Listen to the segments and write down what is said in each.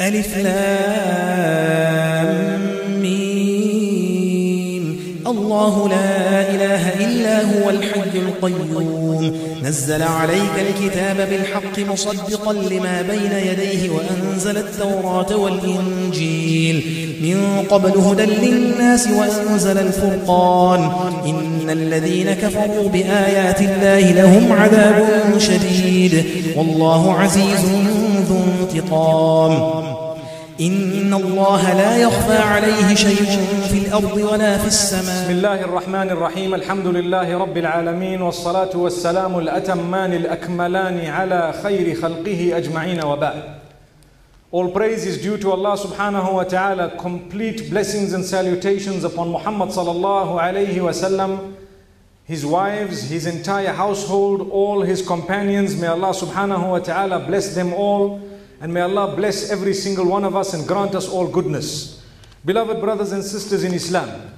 ألف لام. الله لا إله إلا هو الحي القيوم. نزل عليك الكتاب بالحق مصدقا لما بين يديه وأنزل التوراة والإنجيل. من قبل هدى للناس وأنزل الفرقان. إن الذين كفروا بآيات الله لهم عذاب شديد. والله عزيز ذو انتقام. إن الله لا يخفى عليه شيء في الأرض ولا في السماء بسم الله الرحمن الرحيم الحمد لله رب العالمين والصلاة والسلام الأتمان الأكملان على خير خلقه أجمعين وبعد All praise is due to Allah subhanahu wa ta'ala complete blessings and salutations upon Muhammad sallallahu alayhi wa sallam his wives, his entire household, all his companions. May Allah subhanahu wa ta'ala bless them all. And may Allah bless every single one of us and grant us all goodness. Beloved brothers and sisters in Islam,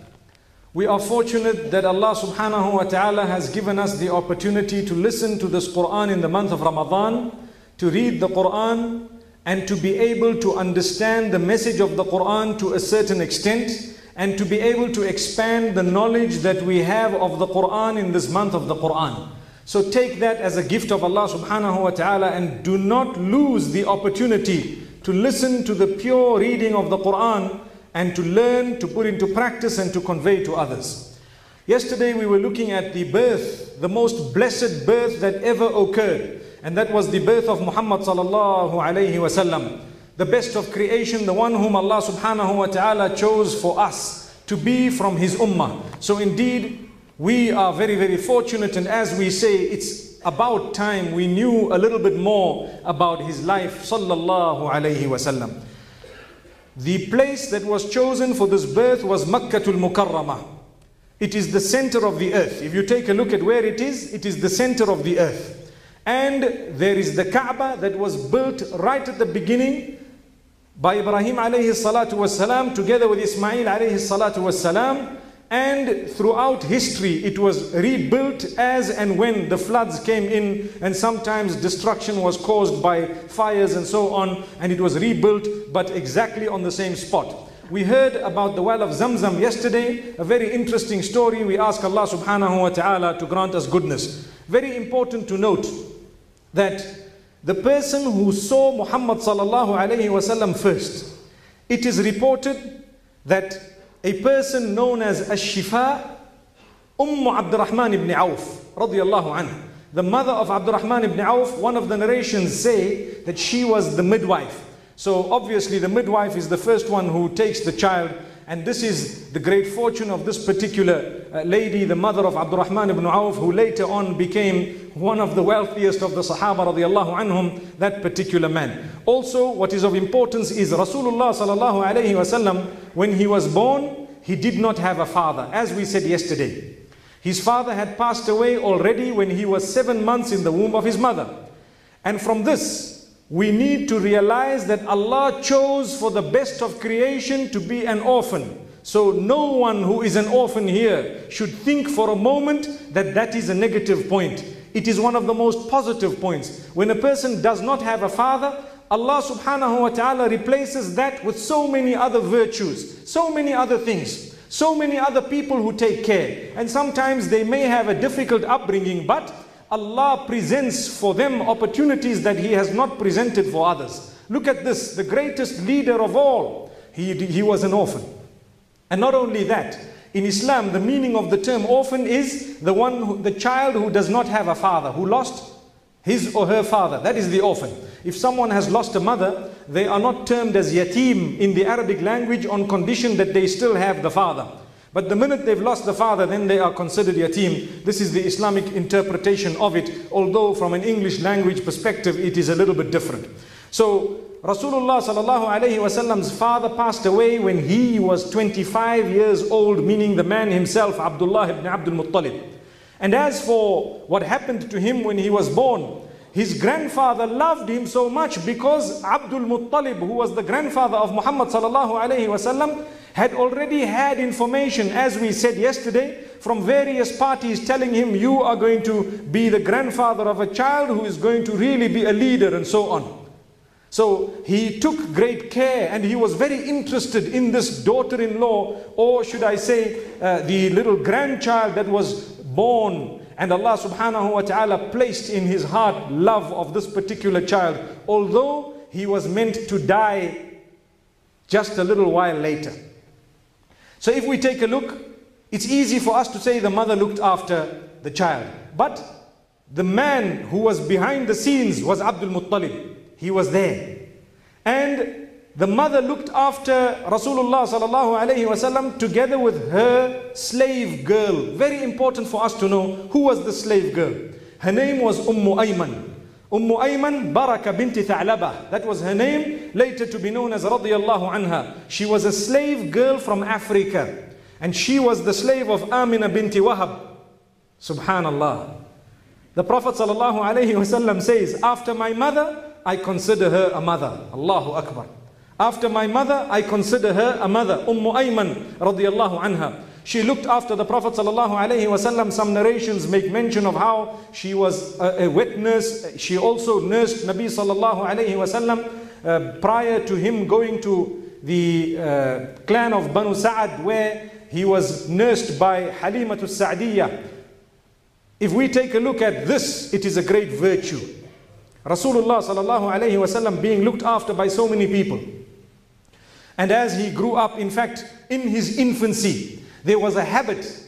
we are fortunate that Allah subhanahu wa ta'ala has given us the opportunity to listen to this Quran in the month of Ramadan, to read the Quran, and to be able to understand the message of the Quran to a certain extent, and to be able to expand the knowledge that we have of the Quran in this month of the Quran. So take that as a gift of Allah subhanahu wa ta'ala and do not lose the opportunity to listen to the pure reading of the Quran and to learn, to put into practice and to convey to others. Yesterday we were looking at the birth, the most blessed birth that ever occurred. And that was the birth of Muhammad sallallahu alayhi wasallam. The best of creation, the one whom Allah subhanahu wa ta'ala chose for us to be from his ummah. So indeed, we are very, very fortunate, and as we say, it's about time we knew a little bit more about his life, sallallahu alayhi wasallam. The place that was chosen for this birth was Makkatul Mukarramah. It is the center of the earth. If you take a look at where it is, it is the center of the earth. And there is the Kaaba that was built right at the beginning by Ibrahim alayhi salatu wasalam together with Ismail alayhi salatu wasalam. And throughout history, it was rebuilt as and when the floods came in, and sometimes destruction was caused by fires and so on, and it was rebuilt, but exactly on the same spot. We heard about the well of Zamzam yesterday, a very interesting story. We ask Allah subhanahu wa ta'ala to grant us goodness. Very important to note that the person who saw Muhammad sallallahu alayhi wasallam first, it is reported that a person known as Ash-Shifa, Umm Abdurrahman ibn Auf, radiallahu anha. The mother of Abdurrahman ibn Auf, one of the narrations say that she was the midwife. So obviously the midwife is the first one who takes the child and this is the great fortune of this particular uh, lady, the mother of Abdurrahman ibn Auf, who later on became one of the wealthiest of the Sahaba radiallahu anhum, that particular man. Also, what is of importance is Rasulullah sallallahu alayhi wasallam, when he was born, he did not have a father, as we said yesterday. His father had passed away already when he was seven months in the womb of his mother. And from this, we need to realize that Allah chose for the best of creation to be an orphan. So no one who is an orphan here should think for a moment that that is a negative point. It is one of the most positive points. When a person does not have a father, Allah subhanahu wa ta'ala replaces that with so many other virtues, so many other things, so many other people who take care. And sometimes they may have a difficult upbringing, but Allah presents for them opportunities that He has not presented for others. Look at this, the greatest leader of all, he, he was an orphan. And not only that, in Islam, the meaning of the term orphan is the one, who, the child who does not have a father, who lost his or her father. That is the orphan. If someone has lost a mother, they are not termed as yatim in the Arabic language on condition that they still have the father. But the minute they've lost the father, then they are considered yatim. This is the Islamic interpretation of it, although from an English language perspective, it is a little bit different. So, Rasulullah sallallahu alayhi wasallam's father passed away when he was 25 years old, meaning the man himself, Abdullah ibn Abdul Muttalib. And as for what happened to him when he was born, his grandfather loved him so much because Abdul Muttalib, who was the grandfather of Muhammad sallallahu alayhi wasallam, had already had information, as we said yesterday, from various parties telling him, You are going to be the grandfather of a child who is going to really be a leader, and so on. So he took great care and he was very interested in this daughter in law, or should I say, uh, the little grandchild that was born. And Allah subhanahu wa ta'ala placed in his heart love of this particular child, although he was meant to die just a little while later. So if we take a look, it's easy for us to say the mother looked after the child. But the man who was behind the scenes was Abdul Muttalib. He was there. And the mother looked after Rasulullah sallallahu alayhi wasallam together with her slave girl. Very important for us to know who was the slave girl. Her name was Ummu Ayman. Ummu Ayman Baraka binti Tha'laba. That was her name, later to be known as radiyallahu anha. She was a slave girl from Africa. And she was the slave of Amina binti Wahab. Subhanallah. The Prophet sallallahu wasallam says, after my mother, I consider her a mother. Allahu Akbar. After my mother, I consider her a mother. Ummu Ayman radiyallahu anha. She looked after the Prophet wasallam. Some narrations make mention of how she was a, a wet nurse. She also nursed Nabi wasallam uh, prior to him going to the uh, clan of Banu Sa'ad where he was nursed by Halimatul Sa'diyah. If we take a look at this, it is a great virtue. Rasulullah wasallam being looked after by so many people. And as he grew up, in fact, in his infancy, there was a habit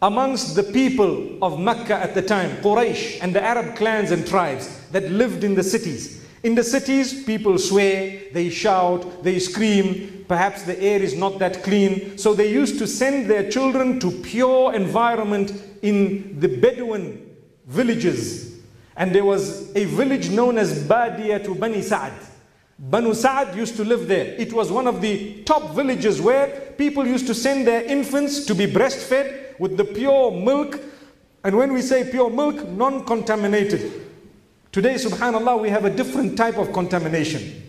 amongst the people of Mecca at the time, Quraysh and the Arab clans and tribes that lived in the cities. In the cities, people swear, they shout, they scream. Perhaps the air is not that clean. So they used to send their children to pure environment in the Bedouin villages. And there was a village known as Badia to Bani Sa'ad. Banu Sa'ad used to live there. It was one of the top villages where people used to send their infants to be breastfed with the pure milk. And when we say pure milk, non contaminated. Today, subhanAllah, we have a different type of contamination.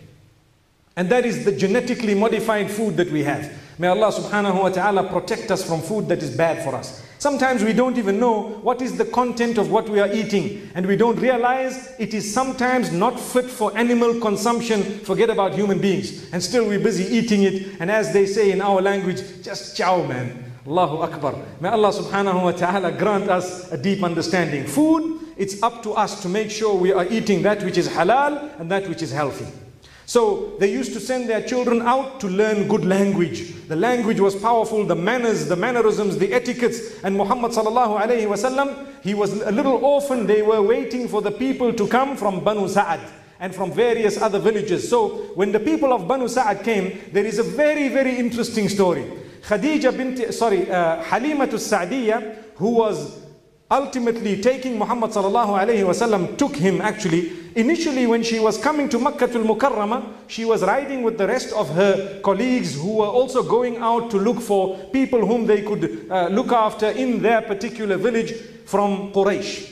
And that is the genetically modified food that we have. May Allah subhanahu wa ta'ala protect us from food that is bad for us. Sometimes we don't even know what is the content of what we are eating, and we don't realize it is sometimes not fit for animal consumption. Forget about human beings, and still we're busy eating it. And as they say in our language, just chow, man. Allahu Akbar. May Allah subhanahu wa ta'ala grant us a deep understanding. Food, it's up to us to make sure we are eating that which is halal and that which is healthy. So they used to send their children out to learn good language. The language was powerful, the manners, the mannerisms, the etiquettes. And Muhammad sallallahu alayhi wasallam, he was a little orphan. They were waiting for the people to come from Banu Sa'ad and from various other villages. So when the people of Banu Sa'ad came, there is a very, very interesting story. Khadija bint, sorry, uh, Halimatu Sa'diyah, who was ultimately taking Muhammad sallallahu alayhi wasallam, took him actually. Initially, when she was coming to Makkah al Mukarramah, she was riding with the rest of her colleagues who were also going out to look for people whom they could uh, look after in their particular village from Quraysh.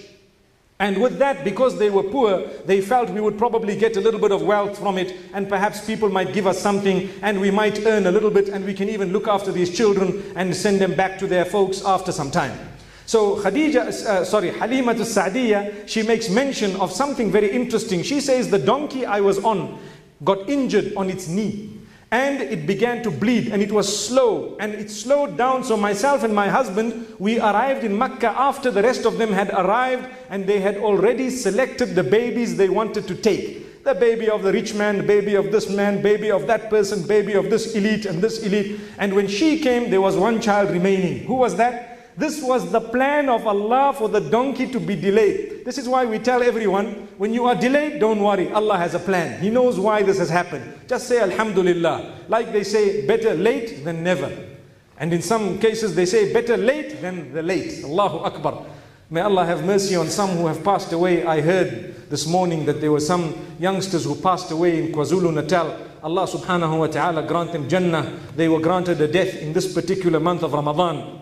And with that, because they were poor, they felt we would probably get a little bit of wealth from it, and perhaps people might give us something, and we might earn a little bit, and we can even look after these children and send them back to their folks after some time. So Khadija, uh, sorry, Halimatu Sa'diyah, she makes mention of something very interesting. She says, the donkey I was on got injured on its knee and it began to bleed and it was slow and it slowed down. So myself and my husband, we arrived in Mecca after the rest of them had arrived and they had already selected the babies they wanted to take. The baby of the rich man, the baby of this man, baby of that person, baby of this elite and this elite. And when she came, there was one child remaining. Who was that? This was the plan of Allah for the donkey to be delayed. This is why we tell everyone, when you are delayed, don't worry. Allah has a plan. He knows why this has happened. Just say Alhamdulillah. Like they say, better late than never. And in some cases they say, better late than the late. Allahu Akbar. May Allah have mercy on some who have passed away. I heard this morning that there were some youngsters who passed away in KwaZulu Natal. Allah subhanahu wa ta'ala grant them Jannah. They were granted a death in this particular month of Ramadan.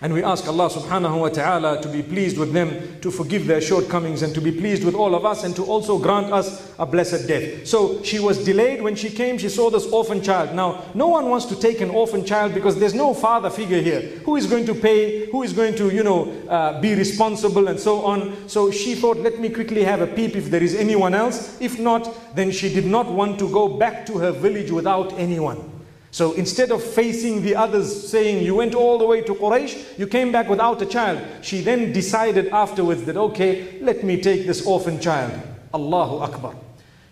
And we ask Allah subhanahu wa ta'ala to be pleased with them, to forgive their shortcomings, and to be pleased with all of us, and to also grant us a blessed death. So she was delayed when she came, she saw this orphan child. Now, no one wants to take an orphan child because there's no father figure here. Who is going to pay? Who is going to, you know, uh, be responsible and so on? So she thought, let me quickly have a peep if there is anyone else. If not, then she did not want to go back to her village without anyone. So instead of facing the others saying, You went all the way to Quraysh, you came back without a child, she then decided afterwards that, okay, let me take this orphan child. Allahu Akbar.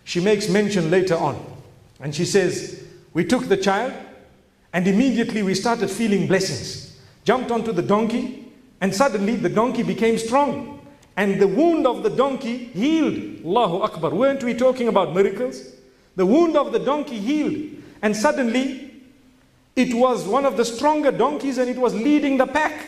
She makes mention later on. And she says, We took the child, and immediately we started feeling blessings. Jumped onto the donkey, and suddenly the donkey became strong. And the wound of the donkey healed. Allahu Akbar. Weren't we talking about miracles? The wound of the donkey healed. And suddenly, it was one of the stronger donkeys and it was leading the pack.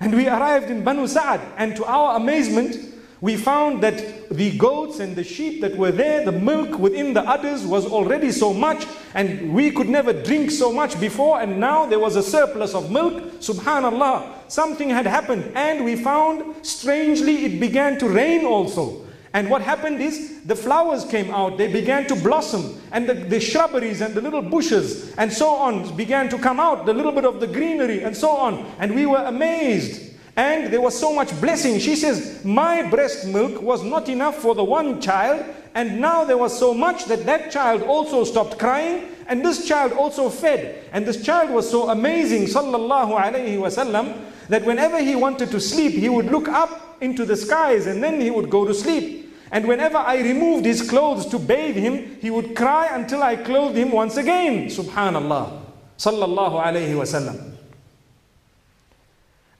And we arrived in Banu Sa'ad. And to our amazement, we found that the goats and the sheep that were there, the milk within the udders was already so much, and we could never drink so much before, and now there was a surplus of milk. Subhanallah, something had happened, and we found strangely it began to rain also. And what happened is the flowers came out, they began to blossom, and the, the, shrubberies and the little bushes and so on began to come out, the little bit of the greenery and so on. And we were amazed. And there was so much blessing. She says, My breast milk was not enough for the one child, and now there was so much that that child also stopped crying, and this child also fed. And this child was so amazing, sallallahu alayhi wasallam, that whenever he wanted to sleep, he would look up into the skies and then he would go to sleep. And whenever I removed his clothes to bathe him, he would cry until I clothed him once again. Subhanallah. Sallallahu alayhi wasallam.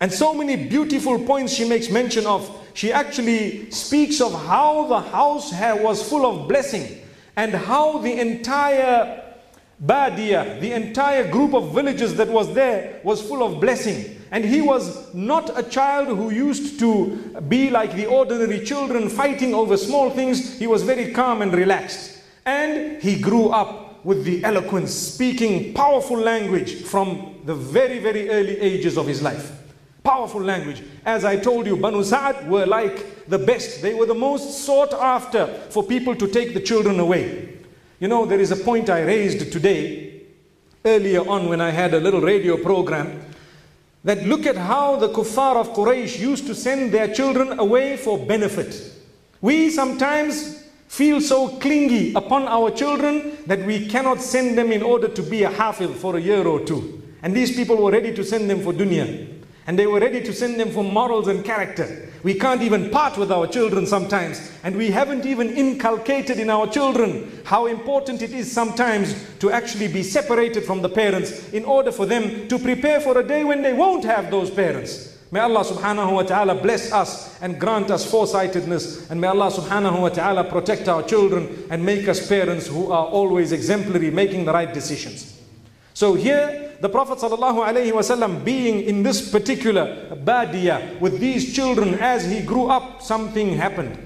And so many beautiful points she makes mention of. She actually speaks of how the house was full of blessing and how the entire Badia, the entire group of villages that was there was full of blessing. And he was not a child who used to be like the ordinary children fighting over small things. He was very calm and relaxed. And he grew up with the eloquence, speaking powerful language from the very, very early ages of his life. Powerful language. As I told you, Banu Sa'ad were like the best. They were the most sought after for people to take the children away. You know, there is a point I raised today, earlier on when I had a little radio program, that look at how the kuffar of Quraysh used to send their children away for benefit. We sometimes feel so clingy upon our children that we cannot send them in order to be a hafiz for a year or two. And these people were ready to send them for dunya. And they were ready to send them for morals and character. We can't even part with our children sometimes. And we haven't even inculcated in our children how important it is sometimes to actually be separated from the parents in order for them to prepare for a day when they won't have those parents. May Allah subhanahu wa ta'ala bless us and grant us foresightedness. And may Allah subhanahu wa ta'ala protect our children and make us parents who are always exemplary, making the right decisions. So here, the Prophet ﷺ being in this particular badia with these children as he grew up, something happened.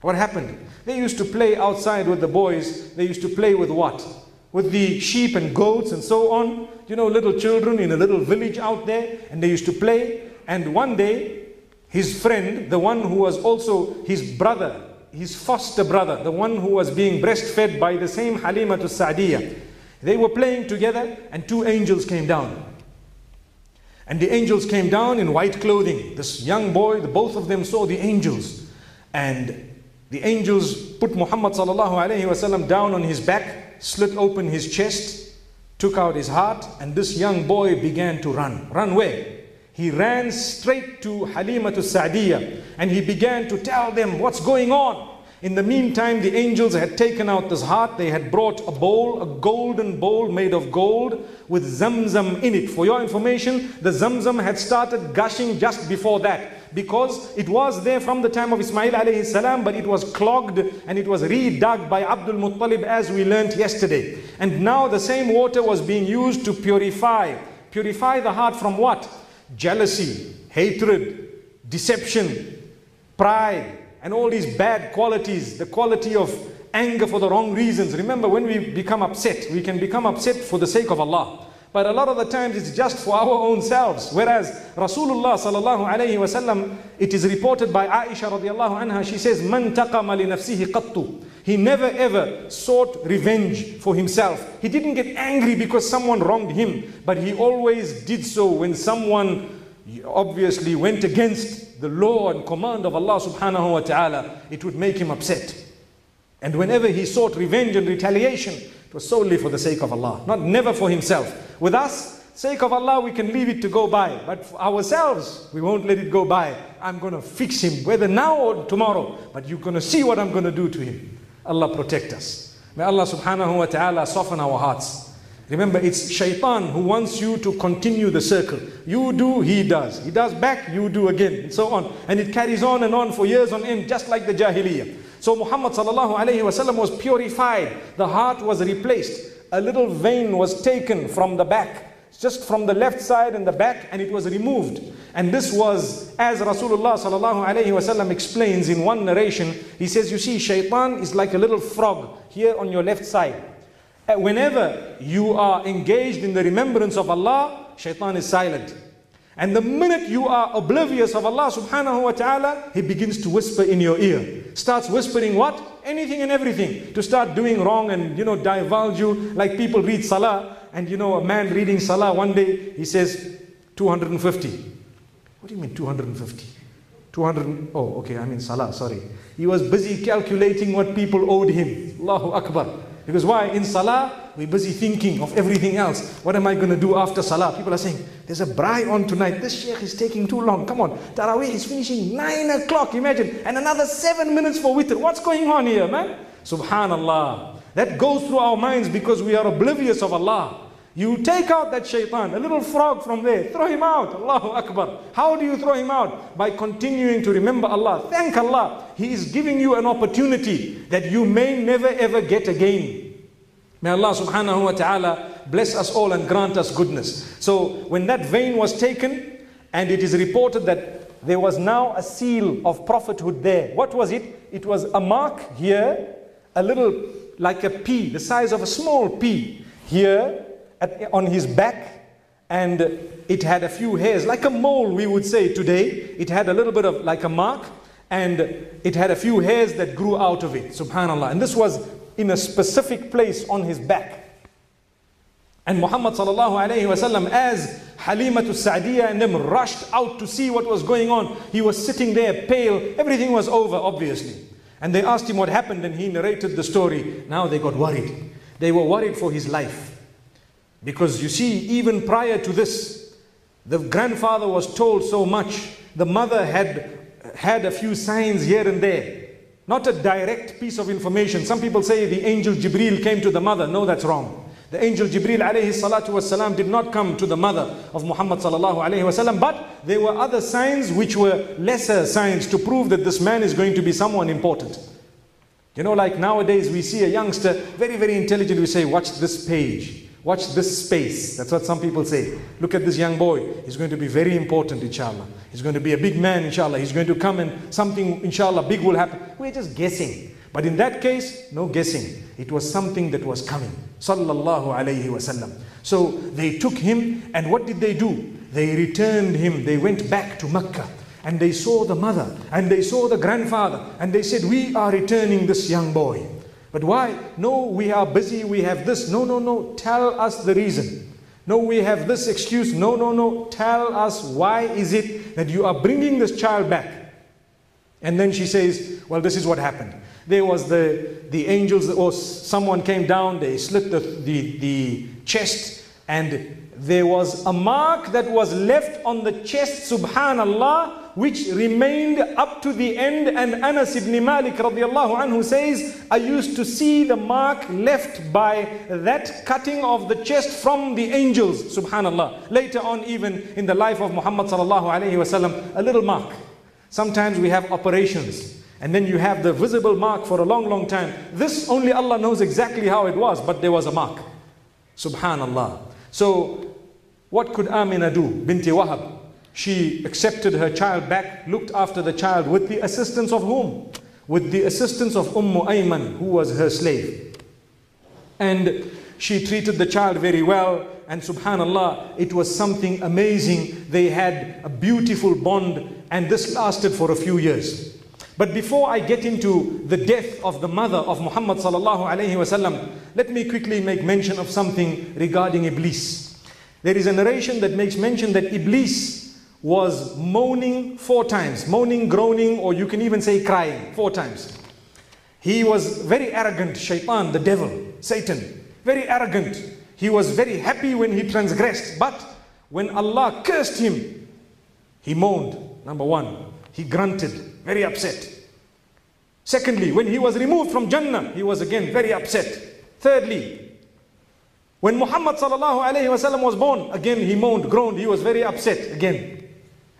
What happened? They used to play outside with the boys. They used to play with what? With the sheep and goats and so on. You know, little children in a little village out there. And they used to play. And one day, his friend, the one who was also his brother, his foster brother, the one who was being breastfed by the same Halimatu Sa'diyah, they were playing together and two angels came down. And the angels came down in white clothing. This young boy, the both of them saw the angels. And the angels put Muhammad down on his back, slit open his chest, took out his heart, and this young boy began to run. Run where? He ran straight to Halimatu Sa'diyah and he began to tell them what's going on. In the meantime, the angels had taken out this heart. They had brought a bowl, a golden bowl made of gold with zamzam in it. For your information, the zamzam had started gushing just before that because it was there from the time of Ismail alayhi salam, but it was clogged and it was redug by Abdul Muttalib as we learnt yesterday. And now the same water was being used to purify. Purify the heart from what? Jealousy, hatred, deception, pride, and all these bad qualities, the quality of anger for the wrong reasons. Remember, when we become upset, we can become upset for the sake of Allah. But a lot of the times it's just for our own selves. Whereas Rasulullah sallallahu alayhi wasallam, it is reported by Aisha radiallahu anha, she says, Man taqama li nafsihi qattu. He never ever sought revenge for himself. He didn't get angry because someone wronged him, but he always did so when someone obviously went against the law and command of Allah subhanahu wa ta'ala, it would make him upset. And whenever he sought revenge and retaliation, it was solely for the sake of Allah, not never for himself. With us, sake of Allah, we can leave it to go by. But for ourselves, we won't let it go by. I'm going to fix him, whether now or tomorrow. But you're going to see what I'm going to do to him. Allah protect us. May Allah subhanahu wa ta'ala soften our hearts. Remember, it's shaitan who wants you to continue the circle. You do, he does. He does back, you do again, and so on. And it carries on and on for years on end, just like the Jahiliyyah. So Muhammad was purified. The heart was replaced. A little vein was taken from the back just from the left side and the back and it was removed and this was as rasulullah explains in one narration he says you see shaitan is like a little frog here on your left side Uh, whenever you are engaged in the remembrance of allah shaitan is silent and the minute you are oblivious of Allah subhanahu wa ta'ala, He begins to whisper in your ear. Starts whispering what? Anything and everything. To start doing wrong and, you know, divulge you. Like people read salah, and you know, a man reading salah one day, he says 250. What do you mean 250? 200, oh, okay, I mean salah, sorry. He was busy calculating what people owed him. Allahu Akbar. Because why? In salah, we're busy thinking of everything else. What am I going to do after salah? People are saying, there's a braai on tonight. This sheikh is taking too long. Come on. Taraweeh is finishing 9 o'clock, imagine. And another 7 minutes for witr. What's going on here, man? Subhanallah. That goes through our minds because we are oblivious of Allah. You take out that shaitan, a little frog from there, throw him out. Allahu Akbar. How do you throw him out? By continuing to remember Allah. Thank Allah. He is giving you an opportunity that you may never ever get again. May Allah subhanahu wa ta'ala bless us all and grant us goodness. So when that vein was taken, and it is reported that there was now a seal of prophethood there. What was it? It was a mark here, a little like a pea, the size of a small pea here at, on his back and it had a few hairs like a mole we would say today. It had a little bit of like a mark and it had a few hairs that grew out of it subhanallah. And this was in a specific place on his back. And Muhammad sallallahu alayhi wasallam as Halimatu Sa'diyah and them rushed out to see what was going on he was sitting there pale. Everything was over obviously. And they asked him what happened and he narrated the story. Now they got worried. They were worried for his life because you see, even prior to this, the grandfather was told so much. The mother had had a few signs here and there. Not a direct piece of information. Some people say the angel Jibril came to the mother. No, that's wrong. The angel Jibril alayhi salatu wasalam did not come to the mother of Muhammad sallallahu alayhi wasallam, but there were other signs which were lesser signs to prove that this man is going to be someone important. You know, like nowadays we see a youngster, very, very intelligent, we say, watch this page. Watch this space. That's what some people say. Look at this young boy. He's going to be very important, inshallah. He's going to be a big man, inshallah. He's going to come and something, inshallah, big will happen. We're just guessing. But in that case, no guessing. It was something that was coming. Sallallahu alayhi wasallam. So they took him, and what did they do? They returned him. They went back to Mecca. And they saw the mother, and they saw the grandfather, and they said, We are returning this young boy. But why? No, we are busy, we have this. No, no, no. Tell us the reason. No, we have this excuse. No, no, no. Tell us why is it that you are bringing this child back? And then she says, Well, this is what happened. There was the, the angels, or someone came down, they slit the, the, the chest, and there was a mark that was left on the chest, subhanallah, which remained up to the end. And Anas ibn Malik radiallahu anhu says, I used to see the mark left by that cutting of the chest from the angels, subhanallah. Later on, even in the life of Muhammad sallallahu alayhi wasallam, a little mark. Sometimes we have operations. And then you have the visible mark for a long, long time. This only Allah knows exactly how it was, but there was a mark. Subhanallah. So, what could Amina do? Binti Wahab. She accepted her child back, looked after the child with the assistance of whom? With the assistance of Umm Ayman, who was her slave. And She treated the child very well. And subhanallah, it was something amazing. They had a beautiful bond, and this lasted for a few years. But before I get into the death of the mother of Muhammad let me quickly make mention of something regarding Iblis. There is a narration that makes mention that Iblis was moaning four times, moaning, groaning, or you can even say crying four times. He was very arrogant, shaitan, the devil, Satan, very arrogant. He was very happy when he transgressed, but when Allah cursed him, he moaned, number one. He grunted, very upset. Secondly, when he was removed from Jannah, he was again very upset. Thirdly, when Muhammad was born, again he moaned, groaned, he was very upset again.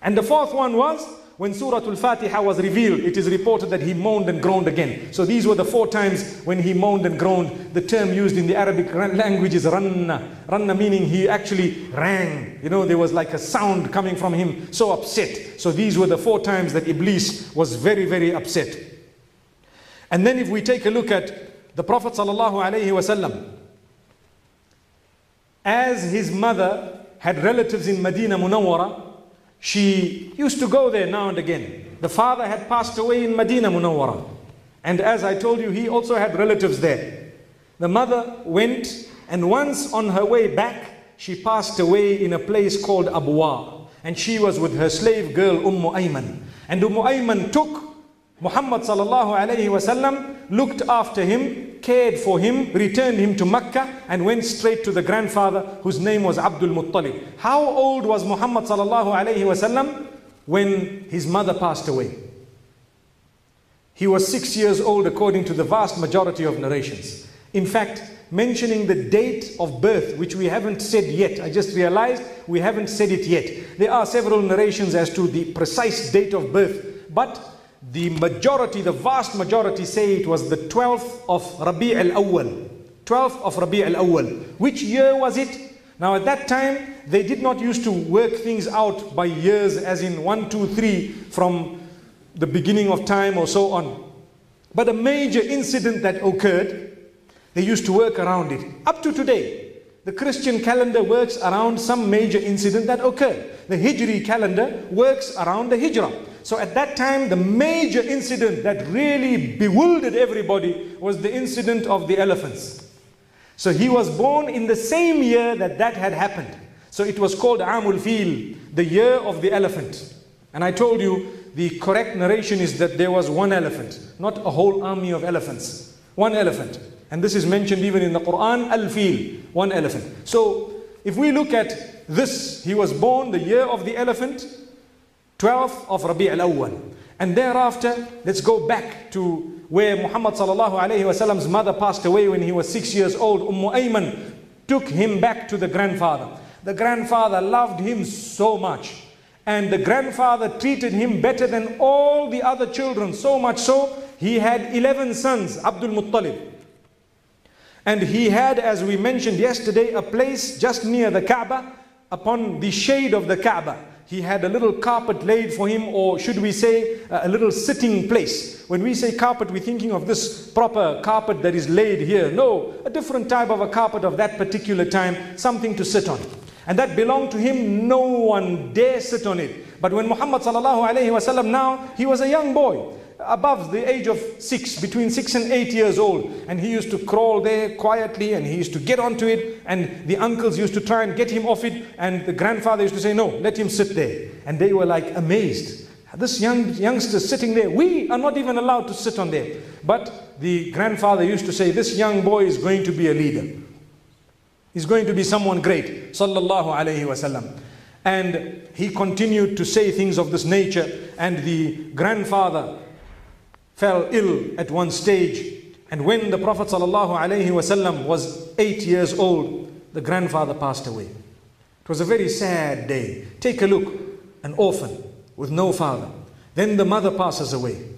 And the fourth one was when Surah Al-Fatiha was revealed, it is reported that he moaned and groaned again. So these were the four times when he moaned and groaned. The term used in the Arabic language is ranna. Ranna meaning he actually rang. You know, there was like a sound coming from him, so upset. So these were the four times that Iblis was very, very upset. And then if we take a look at the Prophet sallallahu alaihi wasallam, as his mother had relatives in Medina Munawwara, she used to go there now and again. The father had passed away in Medina Munawwara. And as I told you, he also had relatives there. The mother went, and once on her way back, she passed away in a place called Abwa. And she was with her slave girl, Umm Ayman. And Umm Ayman took Muhammad sallallahu alayhi wasallam, looked after him, cared for him, returned him to Mecca, and went straight to the grandfather whose name was Abdul Muttalib. How old was Muhammad sallallahu alayhi wasallam when his mother passed away? He was six years old according to the vast majority of narrations. In fact, mentioning the date of birth, which we haven't said yet. I just realized we haven't said it yet. There are several narrations as to the precise date of birth, but the majority, the vast majority say it was the 12th of Rabi' al-Awwal. 12th of Rabi' al-Awwal. Which year was it? Now at that time, they did not used to work things out by years as in 1, 2, 3 from the beginning of time or so on. But a major incident that occurred, they used to work around it. Up to today, the Christian calendar works around some major incident that occurred. The Hijri calendar works around the Hijrah. So at that time, the major incident that really bewildered everybody was the incident of the elephants. So he was born in the same year that that had happened. So it was called Amul Fil, the year of the elephant. And I told you the correct narration is that there was one elephant, not a whole army of elephants. One elephant. And this is mentioned even in the Quran, Al-Fil, one elephant. So if we look at this, he was born the year of the elephant, 12th of Rabi' al-Awwal. And thereafter, let's go back to where Muhammad sallallahu alayhi wasallam's mother passed away when he was six years old. Umm Ayman took him back to the grandfather. The grandfather loved him so much. And the grandfather treated him better than all the other children. So much so, he had 11 sons, Abdul Muttalib. And he had, as we mentioned yesterday, a place just near the Kaaba, upon the shade of the Kaaba he had a little carpet laid for him, or should we say, a little sitting place. When we say carpet, we're thinking of this proper carpet that is laid here. No, a different type of a carpet of that particular time, something to sit on. And that belonged to him, no one dare sit on it. But when Muhammad now, he was a young boy above the age of six, between six and eight years old. And he used to crawl there quietly and he used to get onto it. And the uncles used to try and get him off it. And the grandfather used to say, No, let him sit there. And they were like amazed. This young youngster sitting there, we are not even allowed to sit on there. But the grandfather used to say, This young boy is going to be a leader. He's going to be someone great. Sallallahu Alaihi Wasallam. And he continued to say things of this nature. And the grandfather fell ill at one stage. And when the Prophet ﷺ was eight years old, the grandfather passed away. It was a very sad day. Take a look, an orphan with no father. Then the mother passes away.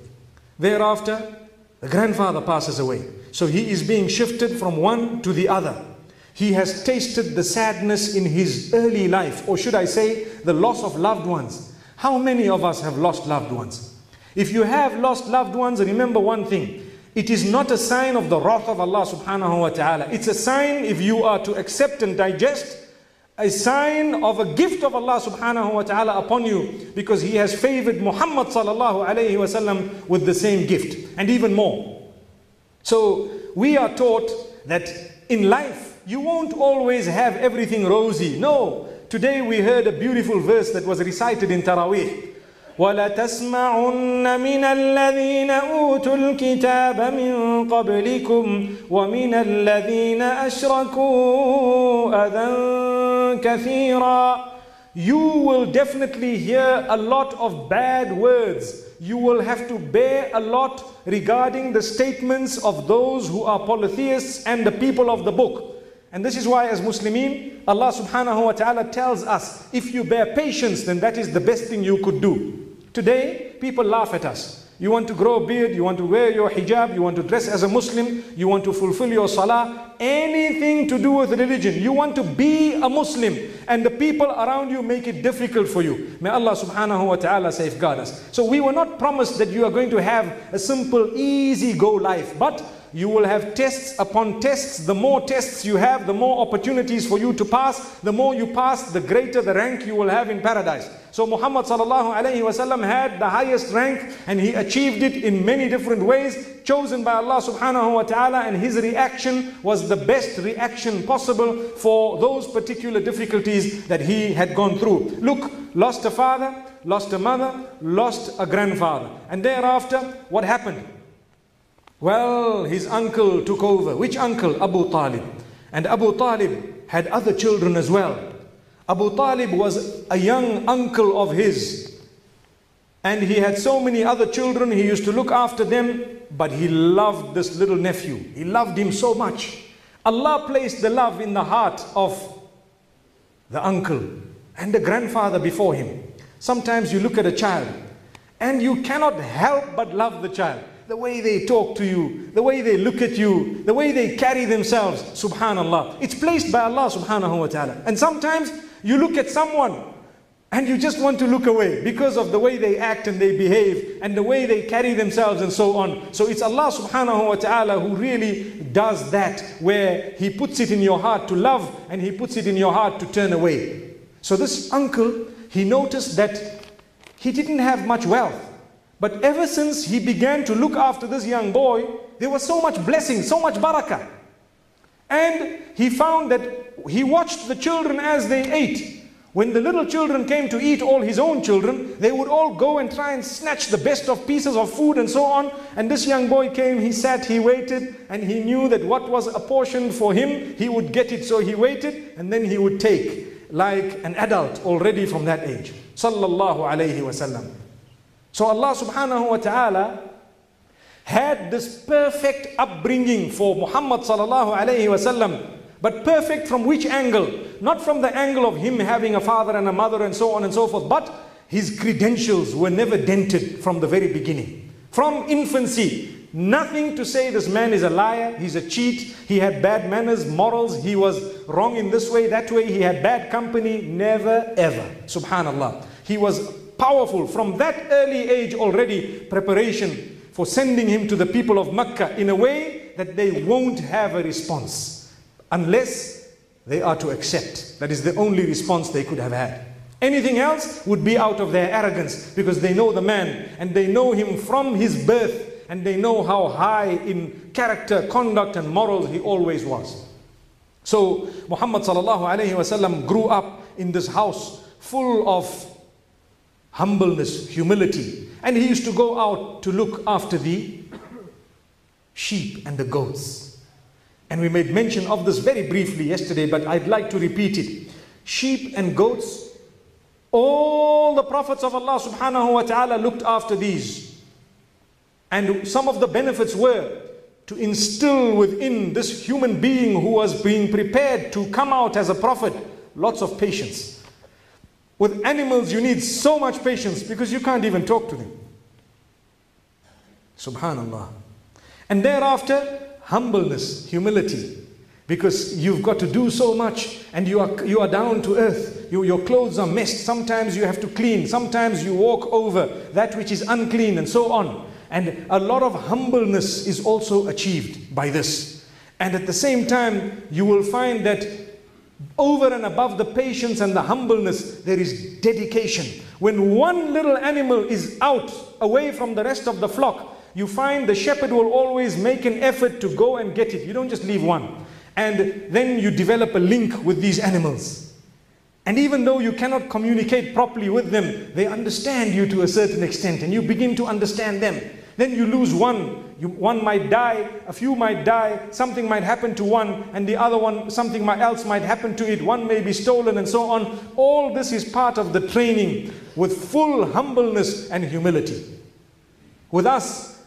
Thereafter, the grandfather passes away. So he is being shifted from one to the other. He has tasted the sadness in his early life, or should I say, the loss of loved ones. How many of us have lost loved ones? If you have lost loved ones, remember one thing. it is not a sign of the wrath of Allah subhanahu wa ta'ala. It's a sign if you are to accept and digest a sign of a gift of Allah subhanahu wa ta'ala upon you because He has favored Muhammad sallallahu alayhi wasallam with the same gift and even more. So we are taught that in life you won't always have everything rosy. No. Today we heard a beautiful verse that was recited in Taraweeh. ولتسمعن من الذين أوتوا الكتاب من قبلكم ومن الذين أشركوا أذى كثيرا You will definitely hear a lot of bad words. You will have to bear a lot regarding the statements of those who are polytheists and the people of the book. And this is why as Muslimin, Allah subhanahu wa ta'ala tells us, if you bear patience, then that is the best thing you could do. Today, people laugh at us. You want to grow a beard, you want to wear your hijab, you want to dress as a Muslim, you want to fulfill your salah, anything to do with religion. You want to be a Muslim, and the people around you make it difficult for you. May Allah subhanahu wa ta'ala safeguard us. So, we were not promised that you are going to have a simple, easy go life, but you will have tests upon tests. The more tests you have, the more opportunities for you to pass. The more you pass, the greater the rank you will have in paradise. So Muhammad sallallahu alayhi wasallam had the highest rank and he achieved it in many different ways, chosen by Allah subhanahu wa ta'ala, and his reaction was the best reaction possible for those particular difficulties that he had gone through. Look, lost a father, lost a mother, lost a grandfather. And thereafter, what happened? Well, his uncle took over. Which uncle? Abu Talib. And Abu Talib had other children as well. Abu Talib was a young uncle of his. And he had so many other children, he used to look after them, but he loved this little nephew. He loved him so much. Allah placed the love in the heart of the uncle and the grandfather before him. Sometimes you look at a child and you cannot help but love the child. The way they talk to you, the way they look at you, the way they carry themselves, subhanallah. It's placed by Allah subhanahu wa ta'ala. And sometimes you look at someone and you just want to look away because of the way they act and they behave and the way they carry themselves and so on. So it's Allah subhanahu wa ta'ala who really does that, where He puts it in your heart to love and He puts it in your heart to turn away. So this uncle, he noticed that he didn't have much wealth. But ever since he began to look after this young boy, there was so much blessing, so much barakah. And he found that he watched the children as they ate. When the little children came to eat all his own children, they would all go and try and snatch the best of pieces of food and so on. And this young boy came, he sat, he waited, and he knew that what was apportioned for him, he would get it. So he waited, and then he would take, like an adult already from that age. Sallallahu alayhi wasallam. So Allah subhanahu wa ta'ala had this perfect upbringing for Muhammad sallallahu alayhi wasallam. But perfect from which angle? Not from the angle of him having a father and a mother and so on and so forth, but his credentials were never dented from the very beginning. From infancy, nothing to say this man is a liar, he's a cheat, he had bad manners, morals, he was wrong in this way, that way, he had bad company, never ever. Subhanallah. He was powerful from that early age already, preparation for sending him to the people of Mecca in a way that they won't have a response unless they are to accept. That is the only response they could have had. Anything else would be out of their arrogance because they know the man and they know him from his birth and they know how high in character, conduct, and morals he always was. So Muhammad grew up in this house full of humbleness, humility. And he used to go out to look after the sheep and the goats. And we made mention of this very briefly yesterday, but I'd like to repeat it. Sheep and goats, all the prophets of Allah subhanahu wa ta'ala looked after these. And some of the benefits were to instill within this human being who was being prepared to come out as a prophet lots of patience. With animals, you need so much patience because you can't even talk to them. Subhanallah. And thereafter, humbleness, humility. Because you've got to do so much and you are, you are down to earth. You, your clothes are messed. Sometimes you have to clean. Sometimes you walk over that which is unclean and so on. And a lot of humbleness is also achieved by this. And at the same time, you will find that over and above the patience and the humbleness, there is dedication. When one little animal is out, away from the rest of the flock, you find the shepherd will always make an effort to go and get it. You don't just leave one. And then you develop a link with these animals. And even though you cannot communicate properly with them, they understand you to a certain extent and you begin to understand them. Then you lose one. You, one might die, a few might die, something might happen to one, and the other one, something else might happen to it. One may be stolen, and so on. All this is part of the training with full humbleness and humility. With us,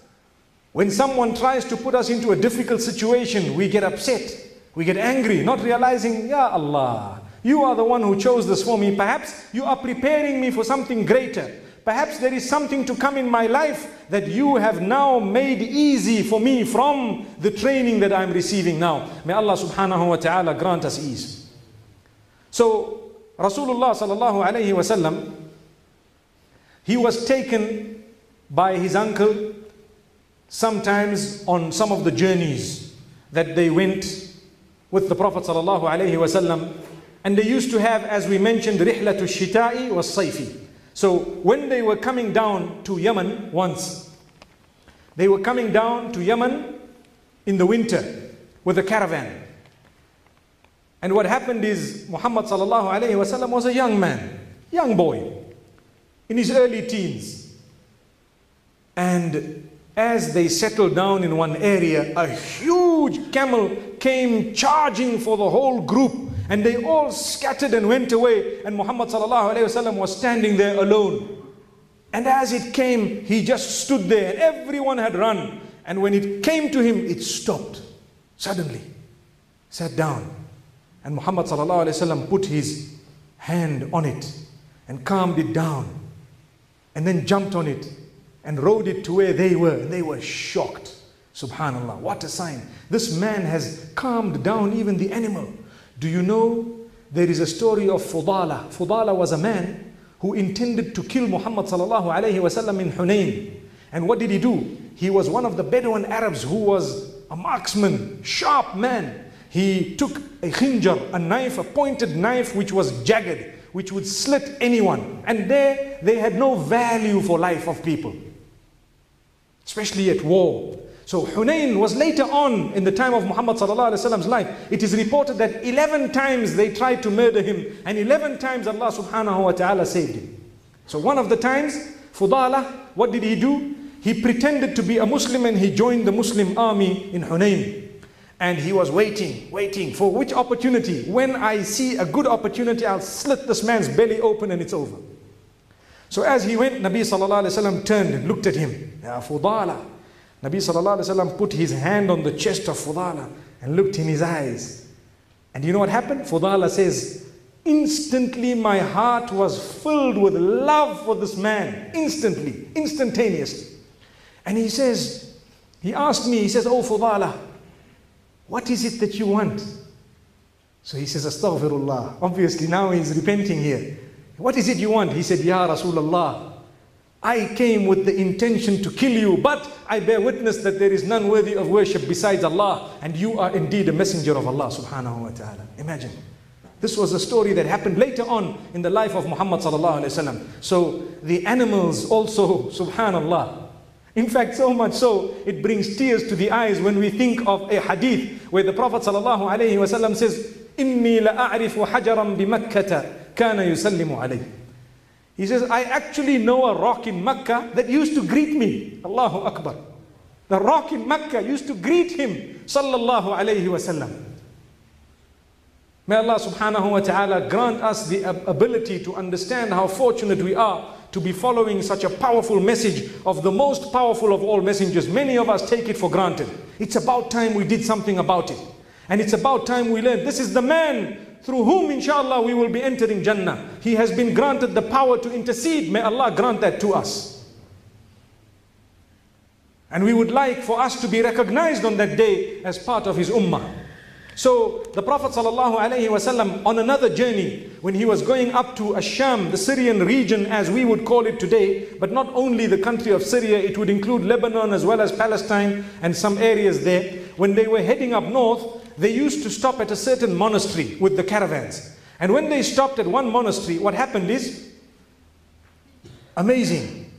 when someone tries to put us into a difficult situation, we get upset, we get angry, not realizing, Ya Allah, you are the one who chose this for me. Perhaps you are preparing me for something greater. Perhaps there is something to come in my life that you have now made easy for me from the training that I'm receiving now. May Allah subhanahu wa ta'ala grant us ease. So, Rasulullah sallallahu alayhi wasallam, he was taken by his uncle sometimes on some of the journeys that they went with the Prophet sallallahu alayhi wasallam. And they used to have, as we mentioned, rihlatu shita'i was sayfi. So when they were coming down to Yemen once, they were coming down to Yemen in the winter with a caravan. And what happened is Muhammad sallallahu alayhi wasallam was a young man, young boy, in his early teens. And as they settled down in one area, a huge camel came charging for the whole group and they all scattered and went away. And Muhammad was standing there alone. And as it came, he just stood there, and everyone had run. And when it came to him, it stopped suddenly, sat down. And Muhammad put his hand on it and calmed it down, and then jumped on it and rode it to where they were. And they were shocked. Subhanallah, what a sign. This man has calmed down even the animal. Do you know there is a story of Fudala? Fudala was a man who intended to kill Muhammad sallallahu alayhi wasallam in Hunayn. And what did he do? He was one of the Bedouin Arabs who was a marksman, sharp man. He took a khinjar, a knife, a pointed knife which was jagged, which would slit anyone. And there they had no value for life of people, especially at war. So Hunayn was later on in the time of Muhammad Muhammad's life. It is reported that 11 times they tried to murder him and 11 times Allah subhanahu wa ta'ala saved him. So one of the times, Fudala, what did he do? He pretended to be a Muslim and he joined the Muslim army in Hunayn. And he was waiting, waiting for which opportunity? When I see a good opportunity, I'll slit this man's belly open and it's over. So as he went, Nabi sallallahu alayhi wa turned and looked at him. Ya Fudala, Nabi sallallahu alayhi wa put his hand on the chest of Fudala and looked in his eyes. And you know what happened? Fudala says, Instantly my heart was filled with love for this man. Instantly, instantaneously. And he says, he asked me, he says, Oh Fudala, what is it that you want? So he says, Astaghfirullah. Obviously now he's repenting here. What is it you want? He said, Ya Rasulullah, I came with the intention to kill you, but I bear witness that there is none worthy of worship besides Allah, and you are indeed a messenger of Allah subhanahu wa ta'ala. Imagine. This was a story that happened later on in the life of Muhammad sallallahu alayhi wasallam. So the animals also, subhanallah. In fact, so much so, it brings tears to the eyes when we think of a hadith where the Prophet sallallahu alayhi wasallam says, إِنِّي لَأَعْرِفُ حَجَرًا بِمَكَّةَ كَانَ يُسَلِّمُ عَلَيْهِ he says, I actually know a rock in Mecca that used to greet me. Allahu Akbar. The rock in Mecca used to greet him. Sallallahu alayhi wasallam. May Allah subhanahu wa ta'ala grant us the ability to understand how fortunate we are to be following such a powerful message of the most powerful of all messengers. Many of us take it for granted. It's about time we did something about it. And it's about time we learned. This is the man through whom inshallah we will be entering Jannah. He has been granted the power to intercede. May Allah grant that to us. And we would like for us to be recognized on that day as part of His ummah. So the Prophet ﷺ on another journey, when he was going up to Asham, the Syrian region as we would call it today, but not only the country of Syria, it would include Lebanon as well as Palestine and some areas there. When they were heading up north, they used to stop at a certain monastery with the caravans. And when they stopped at one monastery, what happened is amazing.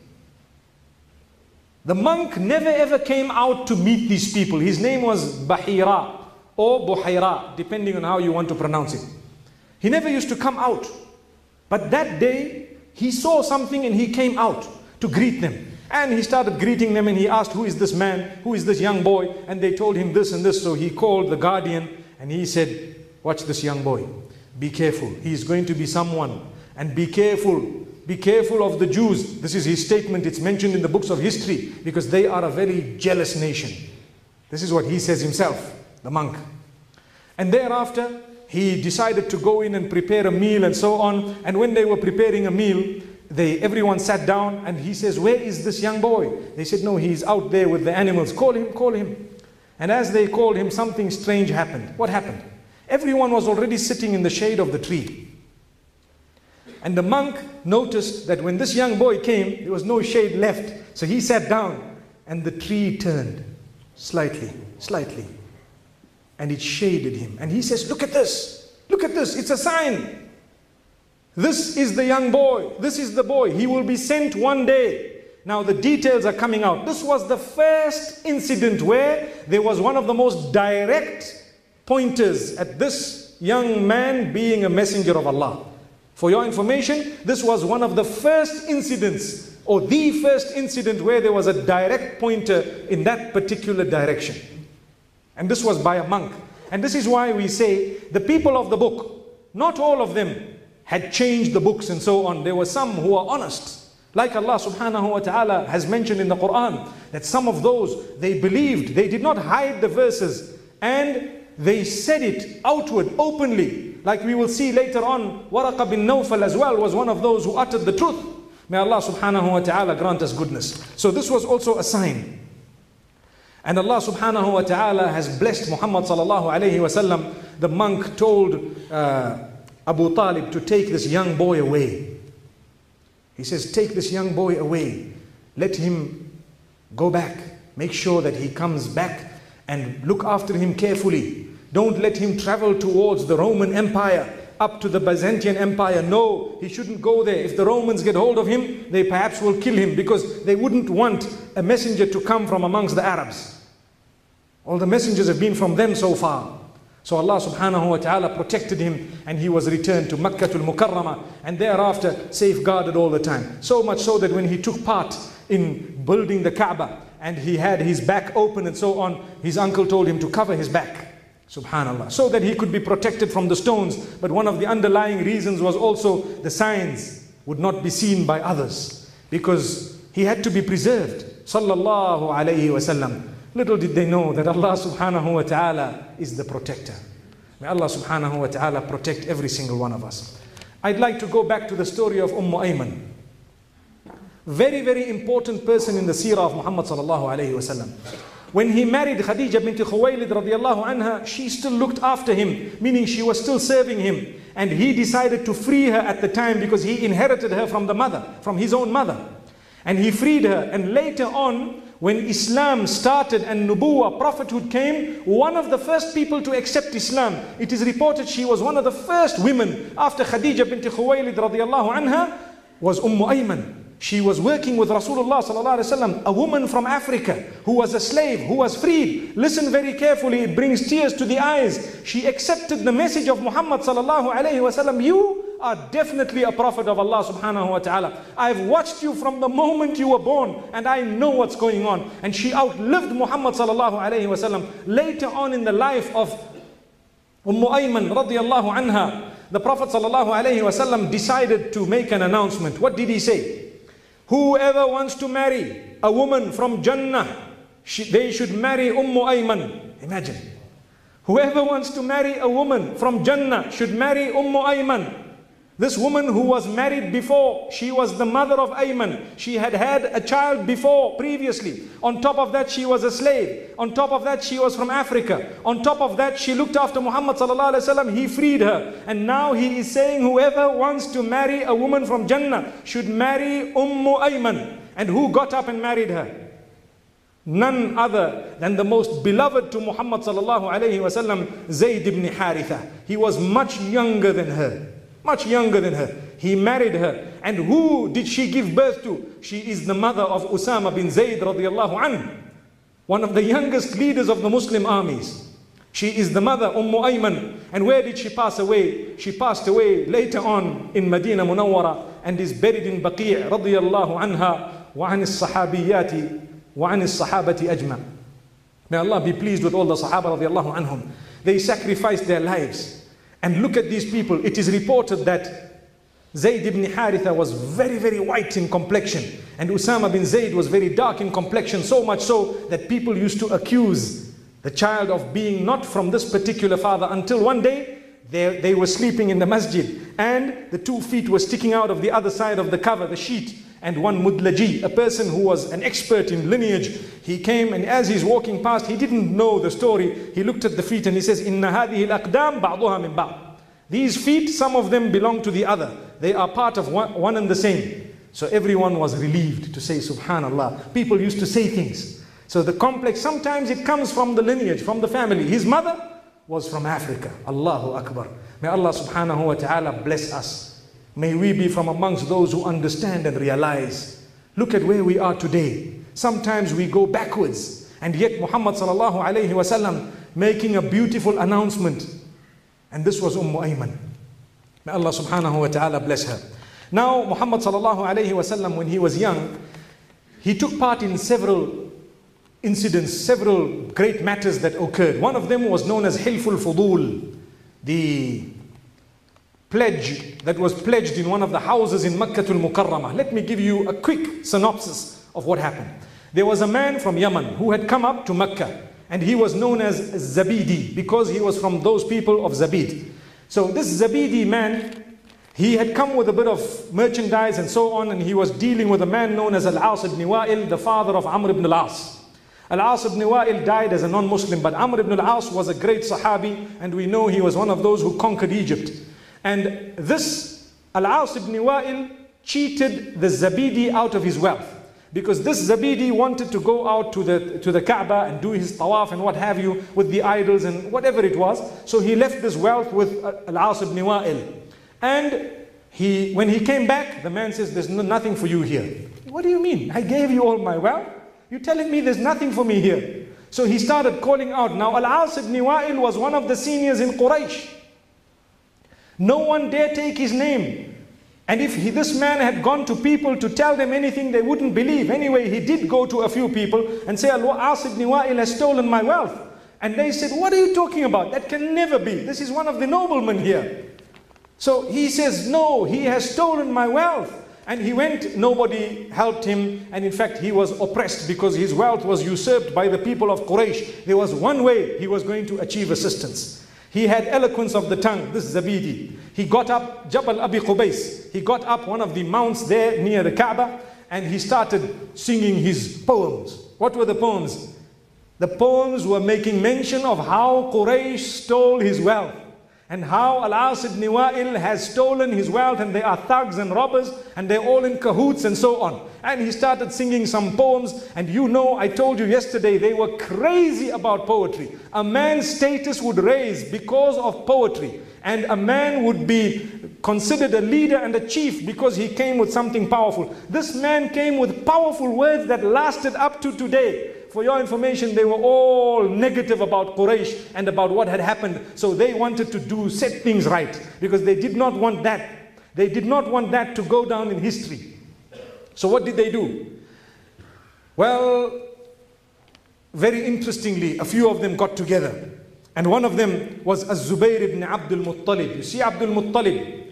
The monk never ever came out to meet these people. His name was Bahira or Buhaira, depending on how you want to pronounce it. He never used to come out. But that day, he saw something and he came out to greet them. And he started greeting them and he asked, Who is this man? Who is this young boy? And they told him this and this. So he called the guardian and he said, Watch this young boy. Be careful. He is going to be someone. And be careful. Be careful of the Jews. This is his statement. It's mentioned in the books of history because they are a very jealous nation. This is what he says himself the monk. And thereafter, he decided to go in and prepare a meal and so on. And when they were preparing a meal, they, everyone sat down and he says, Where is this young boy? They said, No, he's out there with the animals. Call him, call him. And as they called him, something strange happened. What happened? Everyone was already sitting in the shade of the tree. And the monk noticed that when this young boy came, there was no shade left. So he sat down and the tree turned slightly, slightly and it shaded him. And he says, Look at this. Look at this. It's a sign. This is the young boy. This is the boy. He will be sent one day. Now, the details are coming out. This was the first incident where there was one of the most direct pointers at this young man being a messenger of Allah. For your information, this was one of the first incidents, or the first incident where there was a direct pointer in that particular direction. And this was by a monk. And this is why we say the people of the book, not all of them had changed the books and so on. There were some who are honest. Like Allah subhanahu wa ta'ala has mentioned in the Quran that some of those they believed, they did not hide the verses and they said it outward, openly. Like we will see later on, Waraqa bin Nawfal as well was one of those who uttered the truth. May Allah subhanahu wa ta'ala grant us goodness. So this was also a sign. And Allah subhanahu wa ta'ala has blessed Muhammad sallallahu alayhi wasallam. The monk told uh, Abu Talib to take this young boy away. He says, Take this young boy away. Let him go back. Make sure that he comes back and look after him carefully. Don't let him travel towards the Roman Empire, up to the Byzantine Empire. No, he shouldn't go there. If the Romans get hold of him, they perhaps will kill him because they wouldn't want a messenger to come from amongst the Arabs. All the messengers have been from them so far. So Allah subhanahu wa ta'ala protected him and he was returned to Makkah al Mukarramah and thereafter safeguarded all the time. So much so that when he took part in building the Kaaba and he had his back open and so on, his uncle told him to cover his back. Subhanallah. So that he could be protected from the stones. But one of the underlying reasons was also the signs would not be seen by others because he had to be preserved. Sallallahu alayhi wasallam. Little did they know that Allah subhanahu wa ta'ala is the protector. May Allah subhanahu wa ta'ala protect every single one of us. I'd like to go back to the story of Umm Ayman. Very, very important person in the seerah of Muhammad sallallahu alayhi wasallam. When he married Khadija bint Khuwaylid radiallahu anha, she still looked after him, meaning she was still serving him. And he decided to free her at the time because he inherited her from the mother, from his own mother. And he freed her. And later on, when Islam started and Nubuwa, prophethood came, one of the first people to accept Islam, it is reported she was one of the first women after Khadija bint Khuwaylid radiallahu anha, was Umm Ayman. She was working with Rasulullah sallallahu alaihi wasallam, a woman from Africa who was a slave, who was freed. Listen very carefully, it brings tears to the eyes. She accepted the message of Muhammad sallallahu alayhi wasallam. You are definitely a prophet of Allah subhanahu wa ta'ala. I've watched you from the moment you were born and I know what's going on. And she outlived Muhammad sallallahu alayhi wasallam. Later on in the life of Umm Ayman radiallahu anha, the Prophet sallallahu alayhi wasallam decided to make an announcement. What did he say? Whoever wants to marry a woman from Jannah, they should marry Umm Ayman. Imagine. Whoever wants to marry a woman from Jannah should marry Umm Ayman. This woman who was married before, she was the mother of Ayman. She had had a child before, previously. On top of that, she was a slave. On top of that, she was from Africa. On top of that, she looked after Muhammad sallallahu alaihi wasallam. He freed her. And now he is saying whoever wants to marry a woman from Jannah should marry Ummu Ayman. And who got up and married her? None other than the most beloved to Muhammad sallallahu alaihi wasallam, Zayd ibn Haritha. He was much younger than her much younger than her. He married her. And who did she give birth to? She is the mother of Usama bin Zayd radiallahu anhu, one of the youngest leaders of the Muslim armies. She is the mother, Umm Ayman. And where did she pass away? She passed away later on in Medina Munawwara and is buried in Baqi' radiallahu anha wa an sahabiyati wa an sahabati ajma. May Allah be pleased with all the Sahaba radiallahu anhum. They sacrificed their lives and look at these people. It is reported that Zayd ibn Haritha was very, very white in complexion. And Usama bin Zayd was very dark in complexion, so much so that people used to accuse the child of being not from this particular father until one day they, they were sleeping in the masjid and the two feet were sticking out of the other side of the cover, the sheet. And one mudlaji, a person who was an expert in lineage, he came and as he's walking past, he didn't know the story. He looked at the feet and he says, Inna hadihi al-aqdam ba'duha min ba'd. These feet, some of them belong to the other. They are part of one, one and the same. So everyone was relieved to say, Subhanallah. People used to say things. So the complex, sometimes it comes from the lineage, from the family. His mother was from Africa. Allahu Akbar. May Allah subhanahu wa ta'ala bless us. May we be from amongst those who understand and realize. Look at where we are today. Sometimes we go backwards. And yet Muhammad sallallahu alayhi wasallam making a beautiful announcement. And this was Umm Ayman. May Allah subhanahu wa ta'ala bless her. Now Muhammad sallallahu alayhi wasallam when he was young, he took part in several incidents, several great matters that occurred. One of them was known as Hilful Fudul, the pledge that was pledged in one of the houses in Makkah al-Mukarramah. Let me give you a quick synopsis of what happened. There was a man from Yemen who had come up to Mecca and he was known as Zabidi because he was from those people of Zabid. So this Zabidi man, he had come with a bit of merchandise and so on and he was dealing with a man known as Al-As ibn Wa'il, the father of Amr ibn al-As. Al-As ibn Wa'il died as a non-Muslim but Amr ibn al-As was a great Sahabi and we know he was one of those who conquered Egypt. And this Al-As ibn Wa'il cheated the Zabidi out of his wealth. Because this Zabidi wanted to go out to the, to the Kaaba and do his tawaf and what have you with the idols and whatever it was. So he left this wealth with Al-As ibn Wa'il. And he, when he came back, the man says, there's no, nothing for you here. What do you mean? I gave you all my wealth. You're telling me there's nothing for me here. So he started calling out. Now Al-As ibn Wa'il was one of the seniors in Quraysh. No one dare take his name. And if he, this man had gone to people to tell them anything, they wouldn't believe. Anyway, he did go to a few people and say, Al-As ibn Wa'il has stolen my wealth. And they said, what are you talking about? That can never be. This is one of the noblemen here. So he says, no, he has stolen my wealth. And he went, nobody helped him. And in fact, he was oppressed because his wealth was usurped by the people of Quraysh. There was one way he was going to achieve assistance. He had eloquence of the tongue, this is Zabidi. He got up Jabal Abi Qubais. He got up one of the mounts there near the Kaaba and he started singing his poems. What were the poems? The poems were making mention of how Quraysh stole his wealth and how Al-As ibn Wa'il has stolen his wealth and they are thugs and robbers and they're all in cahoots and so on. And he started singing some poems and you know, I told you yesterday, they were crazy about poetry. A man's status would raise because of poetry and a man would be considered a leader and a chief because he came with something powerful. This man came with powerful words that lasted up to today for your information, they were all negative about Quraysh and about what had happened. So they wanted to do, set things right because they did not want that. They did not want that to go down in history. So what did they do? Well, very interestingly, a few of them got together. And one of them was Az-Zubayr ibn Abdul Muttalib. You see Abdul Muttalib,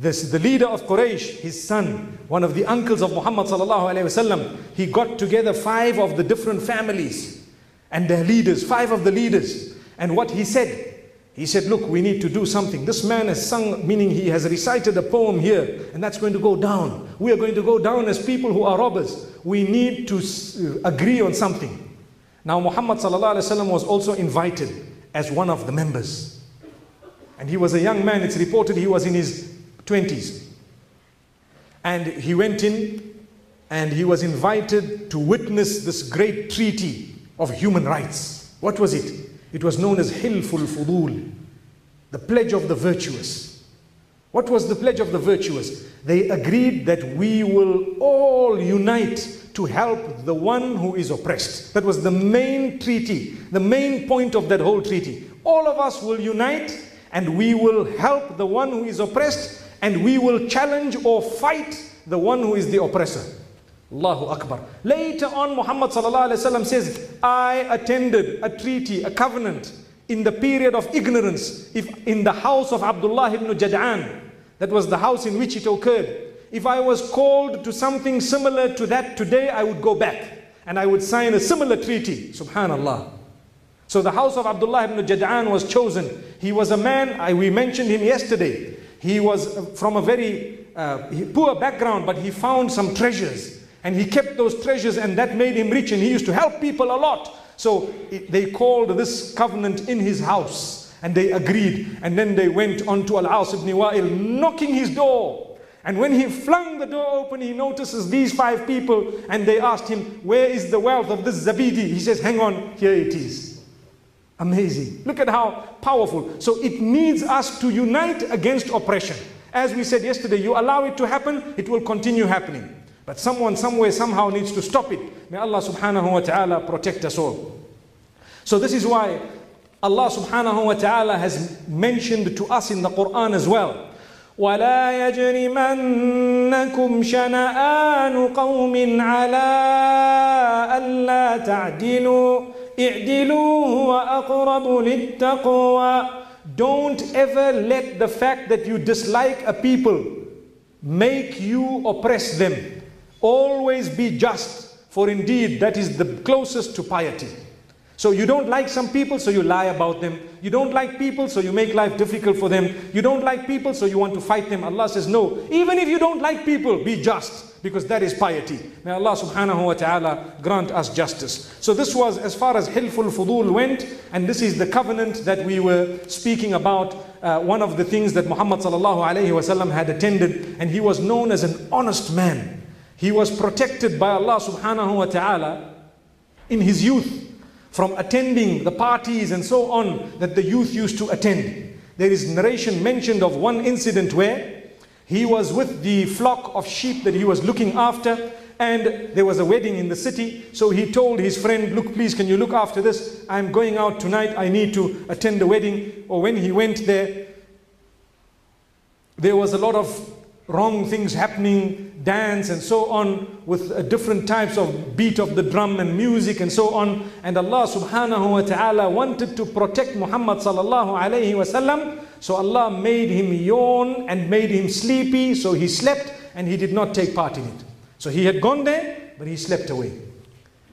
this, is the leader of Quraysh, his son, one of the uncles of Muhammad sallallahu alaihi wasallam, he got together five of the different families and their leaders, five of the leaders. And what he said, He said, Look, we need to do something. This man has sung, meaning he has recited a poem here, and that's going to go down. We are going to go down as people who are robbers. We need to uh, agree on something. Now, Muhammad was also invited as one of the members. And he was a young man, it's reported he was in his 20s. And he went in and he was invited to witness this great treaty of human rights. What was it? It was known as Hilful Fudul, the pledge of the virtuous. What was the pledge of the virtuous? They agreed that we will all unite to help the one who is oppressed. That was the main treaty, the main point of that whole treaty. All of us will unite and we will help the one who is oppressed and we will challenge or fight the one who is the oppressor. Allahu Akbar. Later on, Muhammad says, I attended a treaty, a covenant in the period of ignorance, if in the house of Abdullah ibn Jad'an. That was the house in which it occurred. If I was called to something similar to that today, I would go back and I would sign a similar treaty. Subhanallah. So the house of Abdullah ibn Jad'an was chosen. He was a man, I, we mentioned him yesterday. He was from a very uh, poor background, but he found some treasures. And he kept those treasures, and that made him rich. And he used to help people a lot. So it- they called this covenant in his house. And they agreed. And then they went on to Al As ibn Wa'il, knocking his door. And when he flung the door open, he notices these five people. And they asked him, Where is the wealth of this Zabidi? He says, Hang on, here it is. Amazing. Look at how powerful. So it needs us to unite against oppression. As we said yesterday, you allow it to happen, it will continue happening. But someone, somewhere, somehow needs to stop it. May Allah subhanahu wa ta'ala protect us all. So this is why Allah subhanahu wa ta'ala has mentioned to us in the Quran as well. ولا يجرمنكم شنآن قوم على ألا تعدلوا don't ever let the fact that you dislike a people make you oppress them. Always be just, for indeed that is the closest to piety. So you don't like some people, so you lie about them. You don't like people, so you make life difficult for them. You don't like people, so you want to fight them. Allah says, no. Even if you don't like people, be just because that is piety. May Allah subhanahu wa ta'ala grant us justice. So this was as far as Hilful Fudul went, and this is the covenant that we were speaking about. Uh, one of the things that Muhammad sallallahu alayhi wasallam had attended, and he was known as an honest man. He was protected by Allah subhanahu wa ta'ala in his youth from attending the parties and so on that the youth used to attend. There is narration mentioned of one incident where he was with the flock of sheep that he was looking after and there was a wedding in the city. So he told his friend, Look, please, can you look after this? I'm going out tonight. I need to attend the wedding. Or when he went there, there was a lot of wrong things happening, dance and so on, with uh, different types of beat of the drum and music and so on. And Allah subhanahu wa ta'ala wanted to protect Muhammad sallallahu alayhi wasallam. So Allah made him yawn and made him sleepy. So he slept and he did not take part in it. So he had gone there, but he slept away.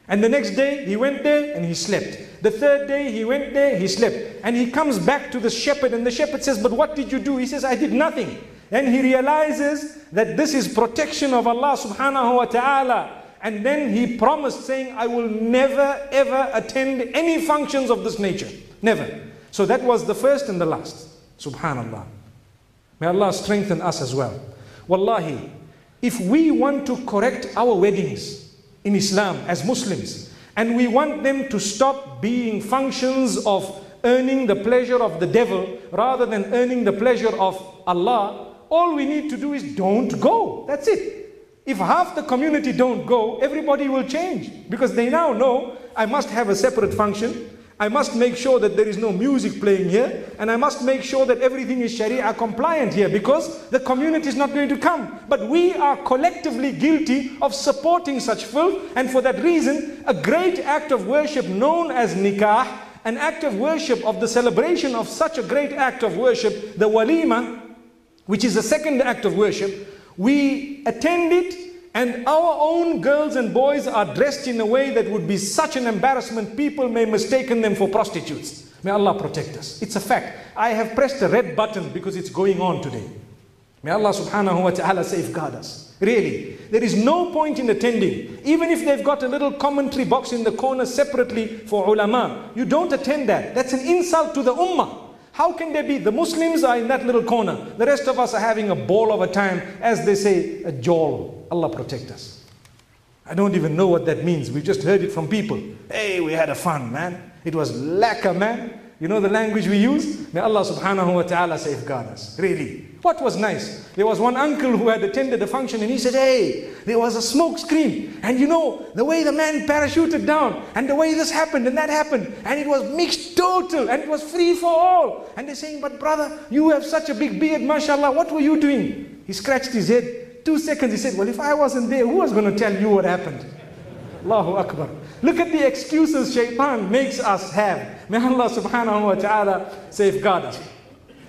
And the next day he went there and he slept. The third day he went there, he slept. And he comes back to the shepherd, and the shepherd says, But what did you do? He says, I did nothing. And he realizes that this is protection of Allah subhanahu wa ta'ala. And then he promised, saying, I will never ever attend any functions of this nature. Never. So that was the first and the last. Subhanallah. May Allah strengthen us as well. Wallahi, if we want to correct our weddings in Islam as Muslims, and we want them to stop being functions of earning the pleasure of the devil rather than earning the pleasure of Allah, all we need to do is don't go. That's it. If half the community don't go, everybody will change because they now know I must have a separate function. I must make sure that there is no music playing here, and I must make sure that everything is Sharia compliant here because the community is not going to come. But we are collectively guilty of supporting such filth, and for that reason, a great act of worship known as nikah, an act of worship of the celebration of such a great act of worship, the walima, which is the second act of worship, we attend it and our own girls and boys are dressed in a way that would be such an embarrassment, people may mistaken them for prostitutes. May Allah protect us. It's a fact. I have pressed the red button because it's going on today. May Allah subhanahu wa ta'ala safeguard us. Really. There is no point in attending. Even if they've got a little commentary box in the corner separately for ulama, you don't attend that. That's an insult to the ummah. How can they be? The Muslims are in that little corner. The rest of us are having a ball of a time, as they say, a jol. Allah protect us. I don't even know what that means. We've just heard it from people. Hey, we had a fun, man. It was lekker, man. You know the language we use? May Allah subhanahu wa ta'ala safeguard us. Really. What was nice? There was one uncle who had attended a function and he said, Hey, there was a smoke screen. And you know, the way the man parachuted down and the way this happened and that happened. And it was mixed total and it was free for all. And they're saying, But brother, you have such a big beard, mashallah. What were you doing? He scratched his head. Two seconds, he said, Well, if I wasn't there, who was going to tell you what happened? Allahu Akbar. Look at the excuses shaitan makes us have. May Allah subhanahu wa ta'ala safeguard us.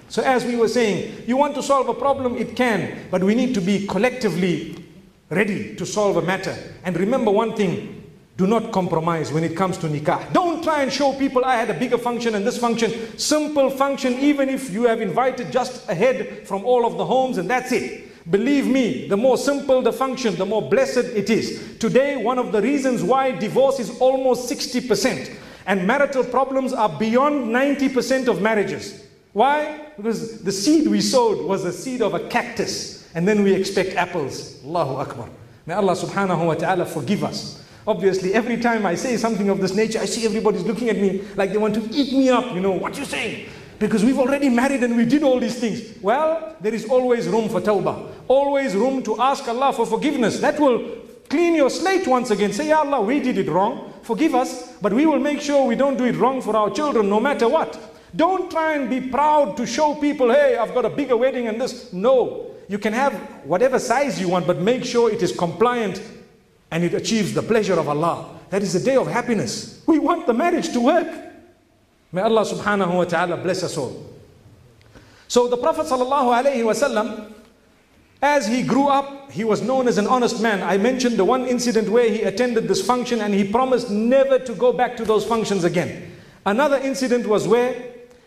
So as we were saying, you want to solve a problem, it can, but we need to be collectively ready to solve a matter. And remember one thing, do not compromise when it comes to nikah. Don't try and show people I had a bigger function and this function. Simple function, even if you have invited just a head from all of the homes and that's it. Believe me, the more simple the function, the more blessed it is. Today, one of the reasons why divorce is almost 60% and marital problems are beyond 90% of marriages. Why? Because the seed we sowed was the seed of a cactus and then we expect apples. Allahu Akbar. May Allah subhanahu wa ta'ala forgive us. Obviously, every time I say something of this nature, I see everybody's looking at me like they want to eat me up. You know, what you saying? Because we've already married and we did all these things. Well, there is always room for tawbah. Always room to ask Allah for forgiveness. That will clean your slate once again. Say, Ya Allah, we did it wrong. Forgive us. But we will make sure we don't do it wrong for our children no matter what. Don't try and be proud to show people, hey, I've got a bigger wedding and this. No. You can have whatever size you want, but make sure it is compliant and it achieves the pleasure of Allah. That is a day of happiness. We want the marriage to work. May Allah subhanahu wa ta'ala bless us all. So the Prophet sallallahu alayhi wasallam, as he grew up, he was known as an honest man. I mentioned the one incident where he attended this function and he promised never to go back to those functions again. Another incident was where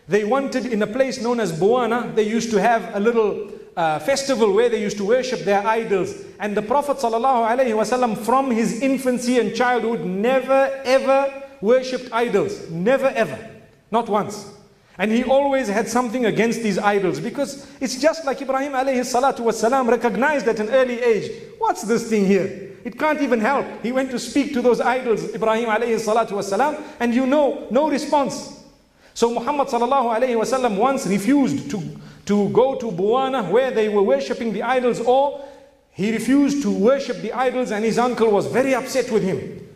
they wanted in a place known as Buwana, they used to have a little uh, festival where they used to worship their idols. And the Prophet ﷺ, from his infancy and childhood, never ever worshipped idols. Never ever. Not once. And he always had something against these idols because it's just like Ibrahim alayhi salatu wasalam recognized at an early age. What's this thing here? It can't even help. He went to speak to those idols, Ibrahim alayhi salatu wasalam, and you know, no response. So Muhammad sallallahu alayhi wasallam once refused to, to go to Buwana where they were worshipping the idols or he refused to worship the idols and his uncle was very upset with him.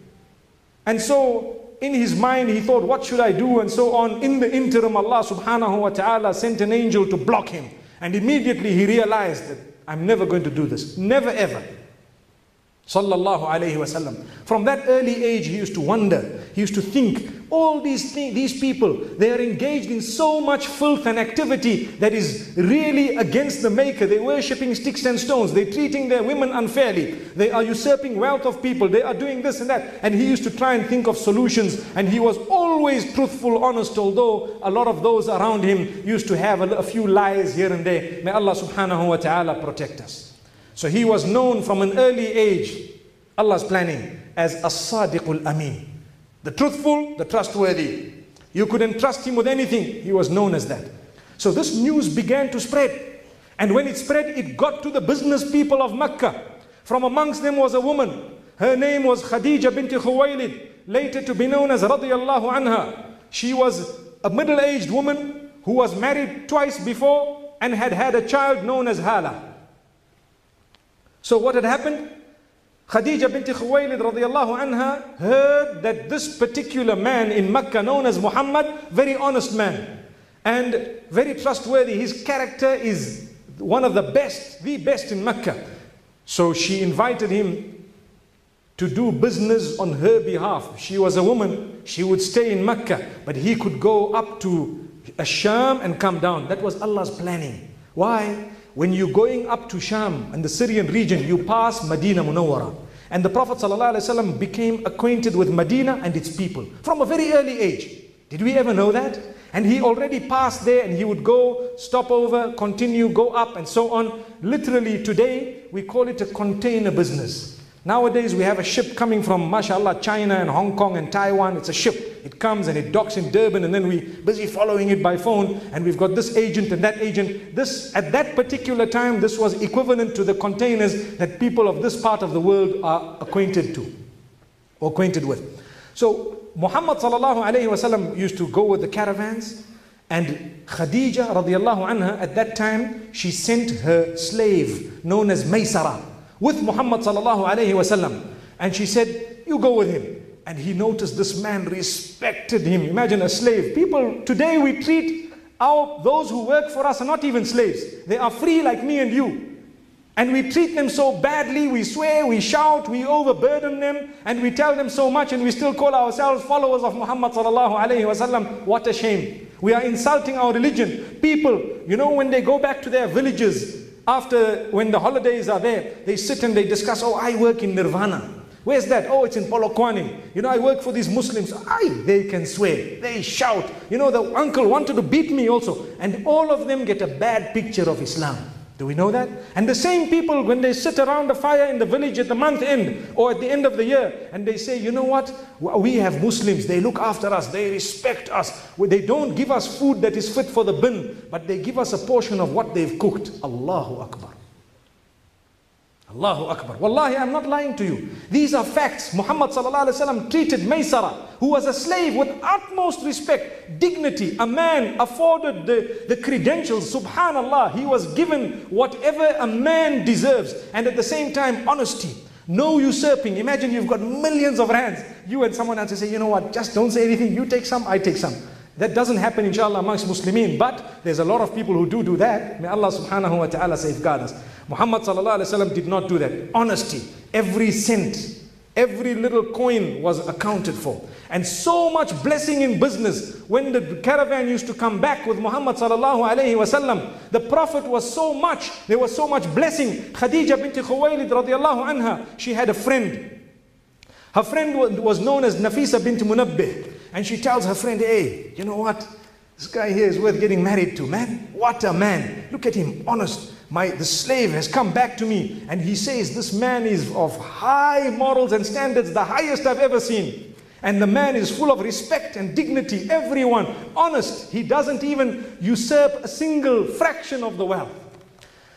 And so in his mind he thought, what should I do? And so on. In the interim, Allah subhanahu wa ta'ala sent an angel to block him. And immediately he realized that I'm never going to do this. Never ever. Sallallahu alayhi wasallam. From that early age, he used to wonder. He used to think, all these things, these people, they are engaged in so much filth and activity that is really against the Maker. They're worshipping sticks and stones. They're treating their women unfairly. They are usurping wealth of people. They are doing this and that. And he used to try and think of solutions. And he was always truthful, honest, although a lot of those around him used to have a, a few lies here and there. May Allah subhanahu wa ta'ala protect us. So he was known from an early age, Allah's planning, as As-Sadiqul Amin. The truthful, the trustworthy. You could entrust him with anything. He was known as that. So this news began to spread. And when it spread, it got to the business people of Mecca. From amongst them was a woman. Her name was Khadija bint Khuwaylid, later to be known as radiyallahu anha. She was a middle-aged woman who was married twice before and had had a child known as Hala. So what had happened? Khadija bint Khuwaylid radiallahu anha heard that this particular man in Mecca known as Muhammad, very honest man and very trustworthy. His character is one of the best, the best in Mecca. So she invited him to do business on her behalf. She was a woman, she would stay in Mecca, but he could go up to Asham and come down. That was Allah's planning. Why? When you're going up to Sham and the Syrian region, you pass Medina Munawwara. And the Prophet ﷺ became acquainted with Medina and its people from a very early age. Did we ever know that? And he already passed there and he would go, stop over, continue, go up, and so on. Literally, today, we call it a container business. Nowadays, we have a ship coming from, mashallah, China and Hong Kong and Taiwan. It's a ship. It comes and it docks in Durban, and then we busy following it by phone. And we've got this agent and that agent. This, at that particular time, this was equivalent to the containers that people of this part of the world are acquainted to, or acquainted with. So, Muhammad sallallahu alayhi wasallam used to go with the caravans. And Khadija radiallahu anha, at that time, she sent her slave known as Maysara with Muhammad sallallahu alayhi wasallam. And she said, You go with him. And he noticed this man respected him. Imagine a slave. People, today we treat our, those who work for us are not even slaves. They are free like me and you. And we treat them so badly, we swear, we shout, we overburden them, and we tell them so much, and we still call ourselves followers of Muhammad. What a shame. We are insulting our religion. People, you know, when they go back to their villages, after when the holidays are there, they sit and they discuss, oh, I work in Nirvana. Where's that? Oh, it's in Polokwane. You know, I work for these Muslims. I, they can swear. They shout. You know, the uncle wanted to beat me also. And all of them get a bad picture of Islam. Do we know that? And the same people, when they sit around the fire in the village at the month end or at the end of the year, and they say, you know what? We have Muslims, they look after us, they respect us. They don't give us food that is fit for the bin, but they give us a portion of what they've cooked. Allahu Akbar. Allahu Akbar. Wallahi, I'm not lying to you. These are facts. Muhammad treated Maysara, who was a slave, with utmost respect, dignity. A man afforded the, the credentials. Subhanallah, he was given whatever a man deserves. And at the same time, honesty. No usurping. Imagine you've got millions of rands. You and someone else say, you know what, just don't say anything. You take some, I take some. That doesn't happen, inshallah, amongst Muslimin. But there's a lot of people who do do that. May Allah subhanahu wa ta'ala safeguard us. Muhammad did not do that. Honesty, every cent, every little coin was accounted for. And so much blessing in business. When the caravan used to come back with Muhammad wasallam, the Prophet was so much, there was so much blessing. Khadija bint Khuwaylid radiallahu anha, she had a friend. Her friend was known as Nafisa bint Munabbih. And she tells her friend, hey, you know what? This guy here is worth getting married to, man. What a man. Look at him, honest my the slave has come back to me and he says this man is of high morals and standards the highest i've ever seen. And the man is full of respect and dignity everyone. Honest he doesn't even usurp a single fraction of the wealth.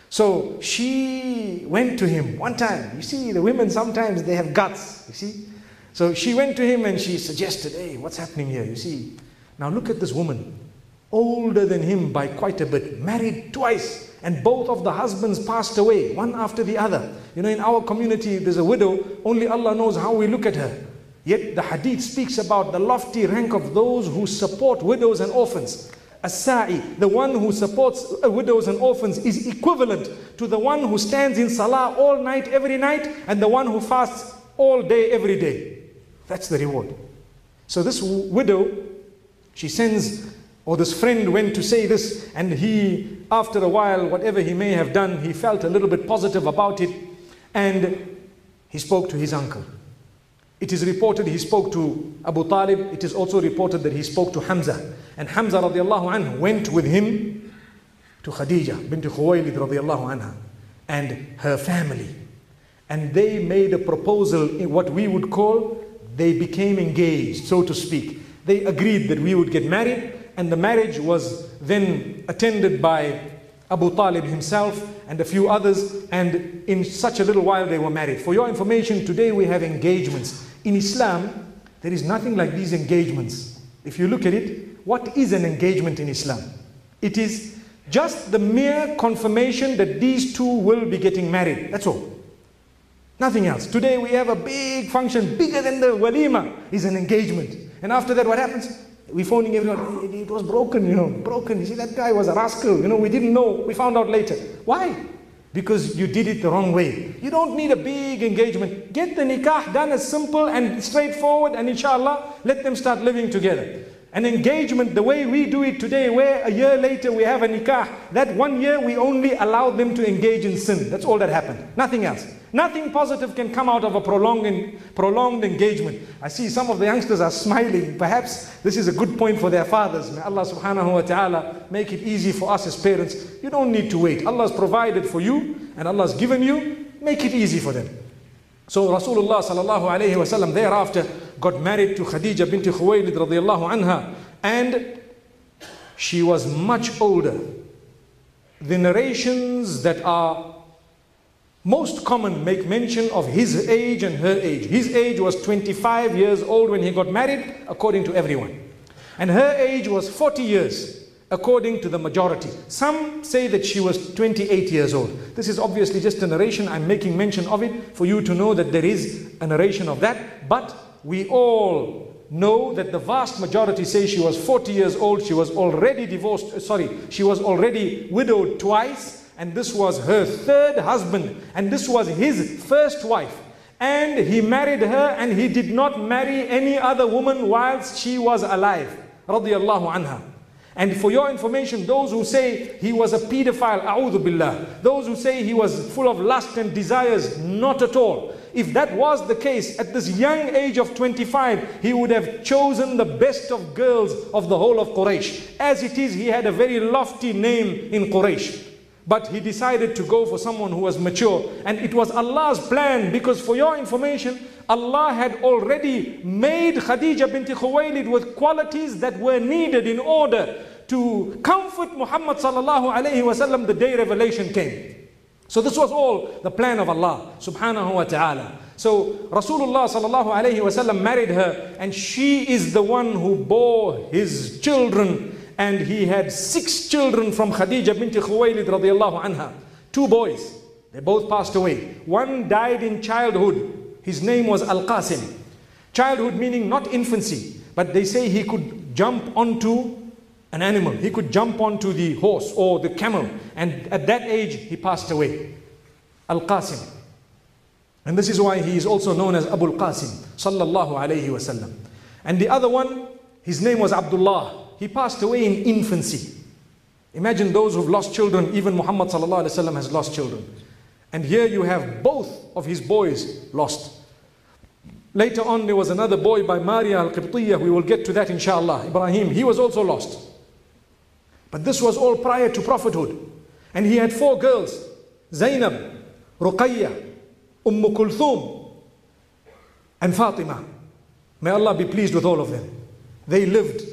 So she went to him one time. You see the women sometimes they have guts you see. So she went to him and she suggested hey what's happening here? You see now look at this woman older than him by quite a bit married twice and both of the husbands passed away, one after the other. You know, in our community, there's a widow, only Allah knows how we look at her. Yet the hadith speaks about the lofty rank of those who support widows and orphans. As-sa'i, the one who supports uh, widows and orphans, is equivalent to the one who stands in salah all night, every night, and the one who fasts all day, every day. That's the reward. So this widow, she sends or this friend went to say this, and he, after a while, whatever he may have done, he felt a little bit positive about it, and he spoke to his uncle. It is reported he spoke to Abu Talib. It is also reported that he spoke to Hamza. And Hamza radiallahu anhu went with him to Khadija bint Khuwaylid radiallahu anha and her family. And they made a proposal in what we would call, they became engaged, so to speak. They agreed that we would get married and the marriage was then attended by Abu Talib himself and a few others, and in such a little while they were married. For your information, today we have engagements. In Islam, there is nothing like these engagements. If you look at it, what is an engagement in Islam? It is just the mere confirmation that these two will be getting married. That's all. Nothing else. Today we have a big function, bigger than the walima, is an engagement. And after that, what happens? We phoning everyone, it, it, was broken, you know, broken. You see, that guy was a rascal, you know, we didn't know, we found out later. Why? Because you did it the wrong way. You don't need a big engagement. Get the nikah done as simple and straightforward, and inshallah, let them start living together. An engagement, the way we do it today, where a year later we have a nikah, that one year we only allowed them to engage in sin. That's all that happened. Nothing else. Nothing positive can come out of a prolonged, prolonged engagement. I see some of the youngsters are smiling. Perhaps this is a good point for their fathers. May Allah subhanahu wa ta'ala make it easy for us as parents. You don't need to wait. Allah has provided for you and Allah has given you. Make it easy for them. So Rasulullah sallallahu alayhi wa sallam thereafter got married to Khadija bint Khuwaylid radiallahu anha and she was much older. The narrations that are most common make mention of his age and her age. His age was 25 years old when he got married, according to everyone. And her age was 40 years, according to the majority. Some say that she was 28 years old. This is obviously just a narration. I'm making mention of it for you to know that there is a narration of that. But we all know that the vast majority say she was 40 years old. She was already divorced, uh, sorry, she was already widowed twice and this was her third husband, and this was his first wife. And he married her, and he did not marry any other woman whilst she was alive. Anha. And for your information, those who say he was a pedophile, billah, those who say he was full of lust and desires, not at all. If that was the case, at this young age of 25, he would have chosen the best of girls of the whole of Quraysh. As it is, he had a very lofty name in Quraysh. But he decided to go for someone who was mature. And it was Allah's plan because for your information, Allah had already made Khadija bint Khuwaylid with qualities that were needed in order to comfort Muhammad sallallahu alayhi wasallam the day revelation came. So this was all the plan of Allah subhanahu wa ta'ala. So Rasulullah sallallahu alayhi wasallam married her and she is the one who bore his children and he had six children from Khadija bint Khuwaylid radiallahu anha. Two boys. They both passed away. One died in childhood. His name was Al-Qasim. Childhood meaning not infancy, but they say he could jump onto an animal. He could jump onto the horse or the camel. And at that age, he passed away. Al-Qasim. And this is why he is also known as Abu Al-Qasim. Sallallahu alayhi wasallam. And the other one, his name was Abdullah. He passed away in infancy. Imagine those who've lost children, even Muhammad has lost children. And here you have both of his boys lost. Later on, there was another boy by Maria al Qibtiyah. We will get to that inshallah. Ibrahim, he was also lost. But this was all prior to prophethood. And he had four girls Zainab, Ruqayya, Umm Kulthum, and Fatima. May Allah be pleased with all of them. They lived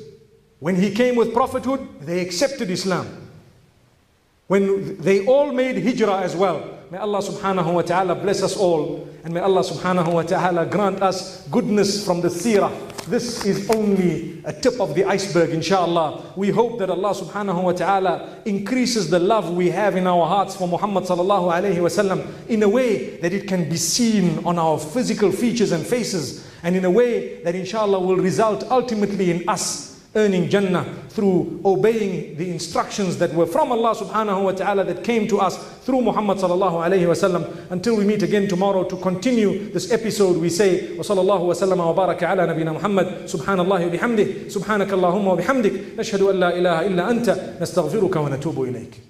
when he came with prophethood, they accepted Islam. When they all made hijrah as well. May Allah subhanahu wa ta'ala bless us all. And may Allah subhanahu wa ta'ala grant us goodness from the seerah. This is only a tip of the iceberg, inshallah. We hope that Allah subhanahu wa ta'ala increases the love we have in our hearts for Muhammad sallallahu alayhi wasallam in a way that it can be seen on our physical features and faces, and in a way that inshallah will result ultimately in us earning Jannah through obeying the instructions that were from Allah subhanahu wa ta'ala that came to us through Muhammad sallallahu alayhi wa sallam. Until we meet again tomorrow to continue this episode, we say, wa sallallahu wa sallam wa baraka ala nabina Muhammad, subhanallah wa bihamdih, subhanaka Allahumma wa bihamdik, nashhadu an la ilaha illa anta, nastaghfiruka wa natubu ilayk.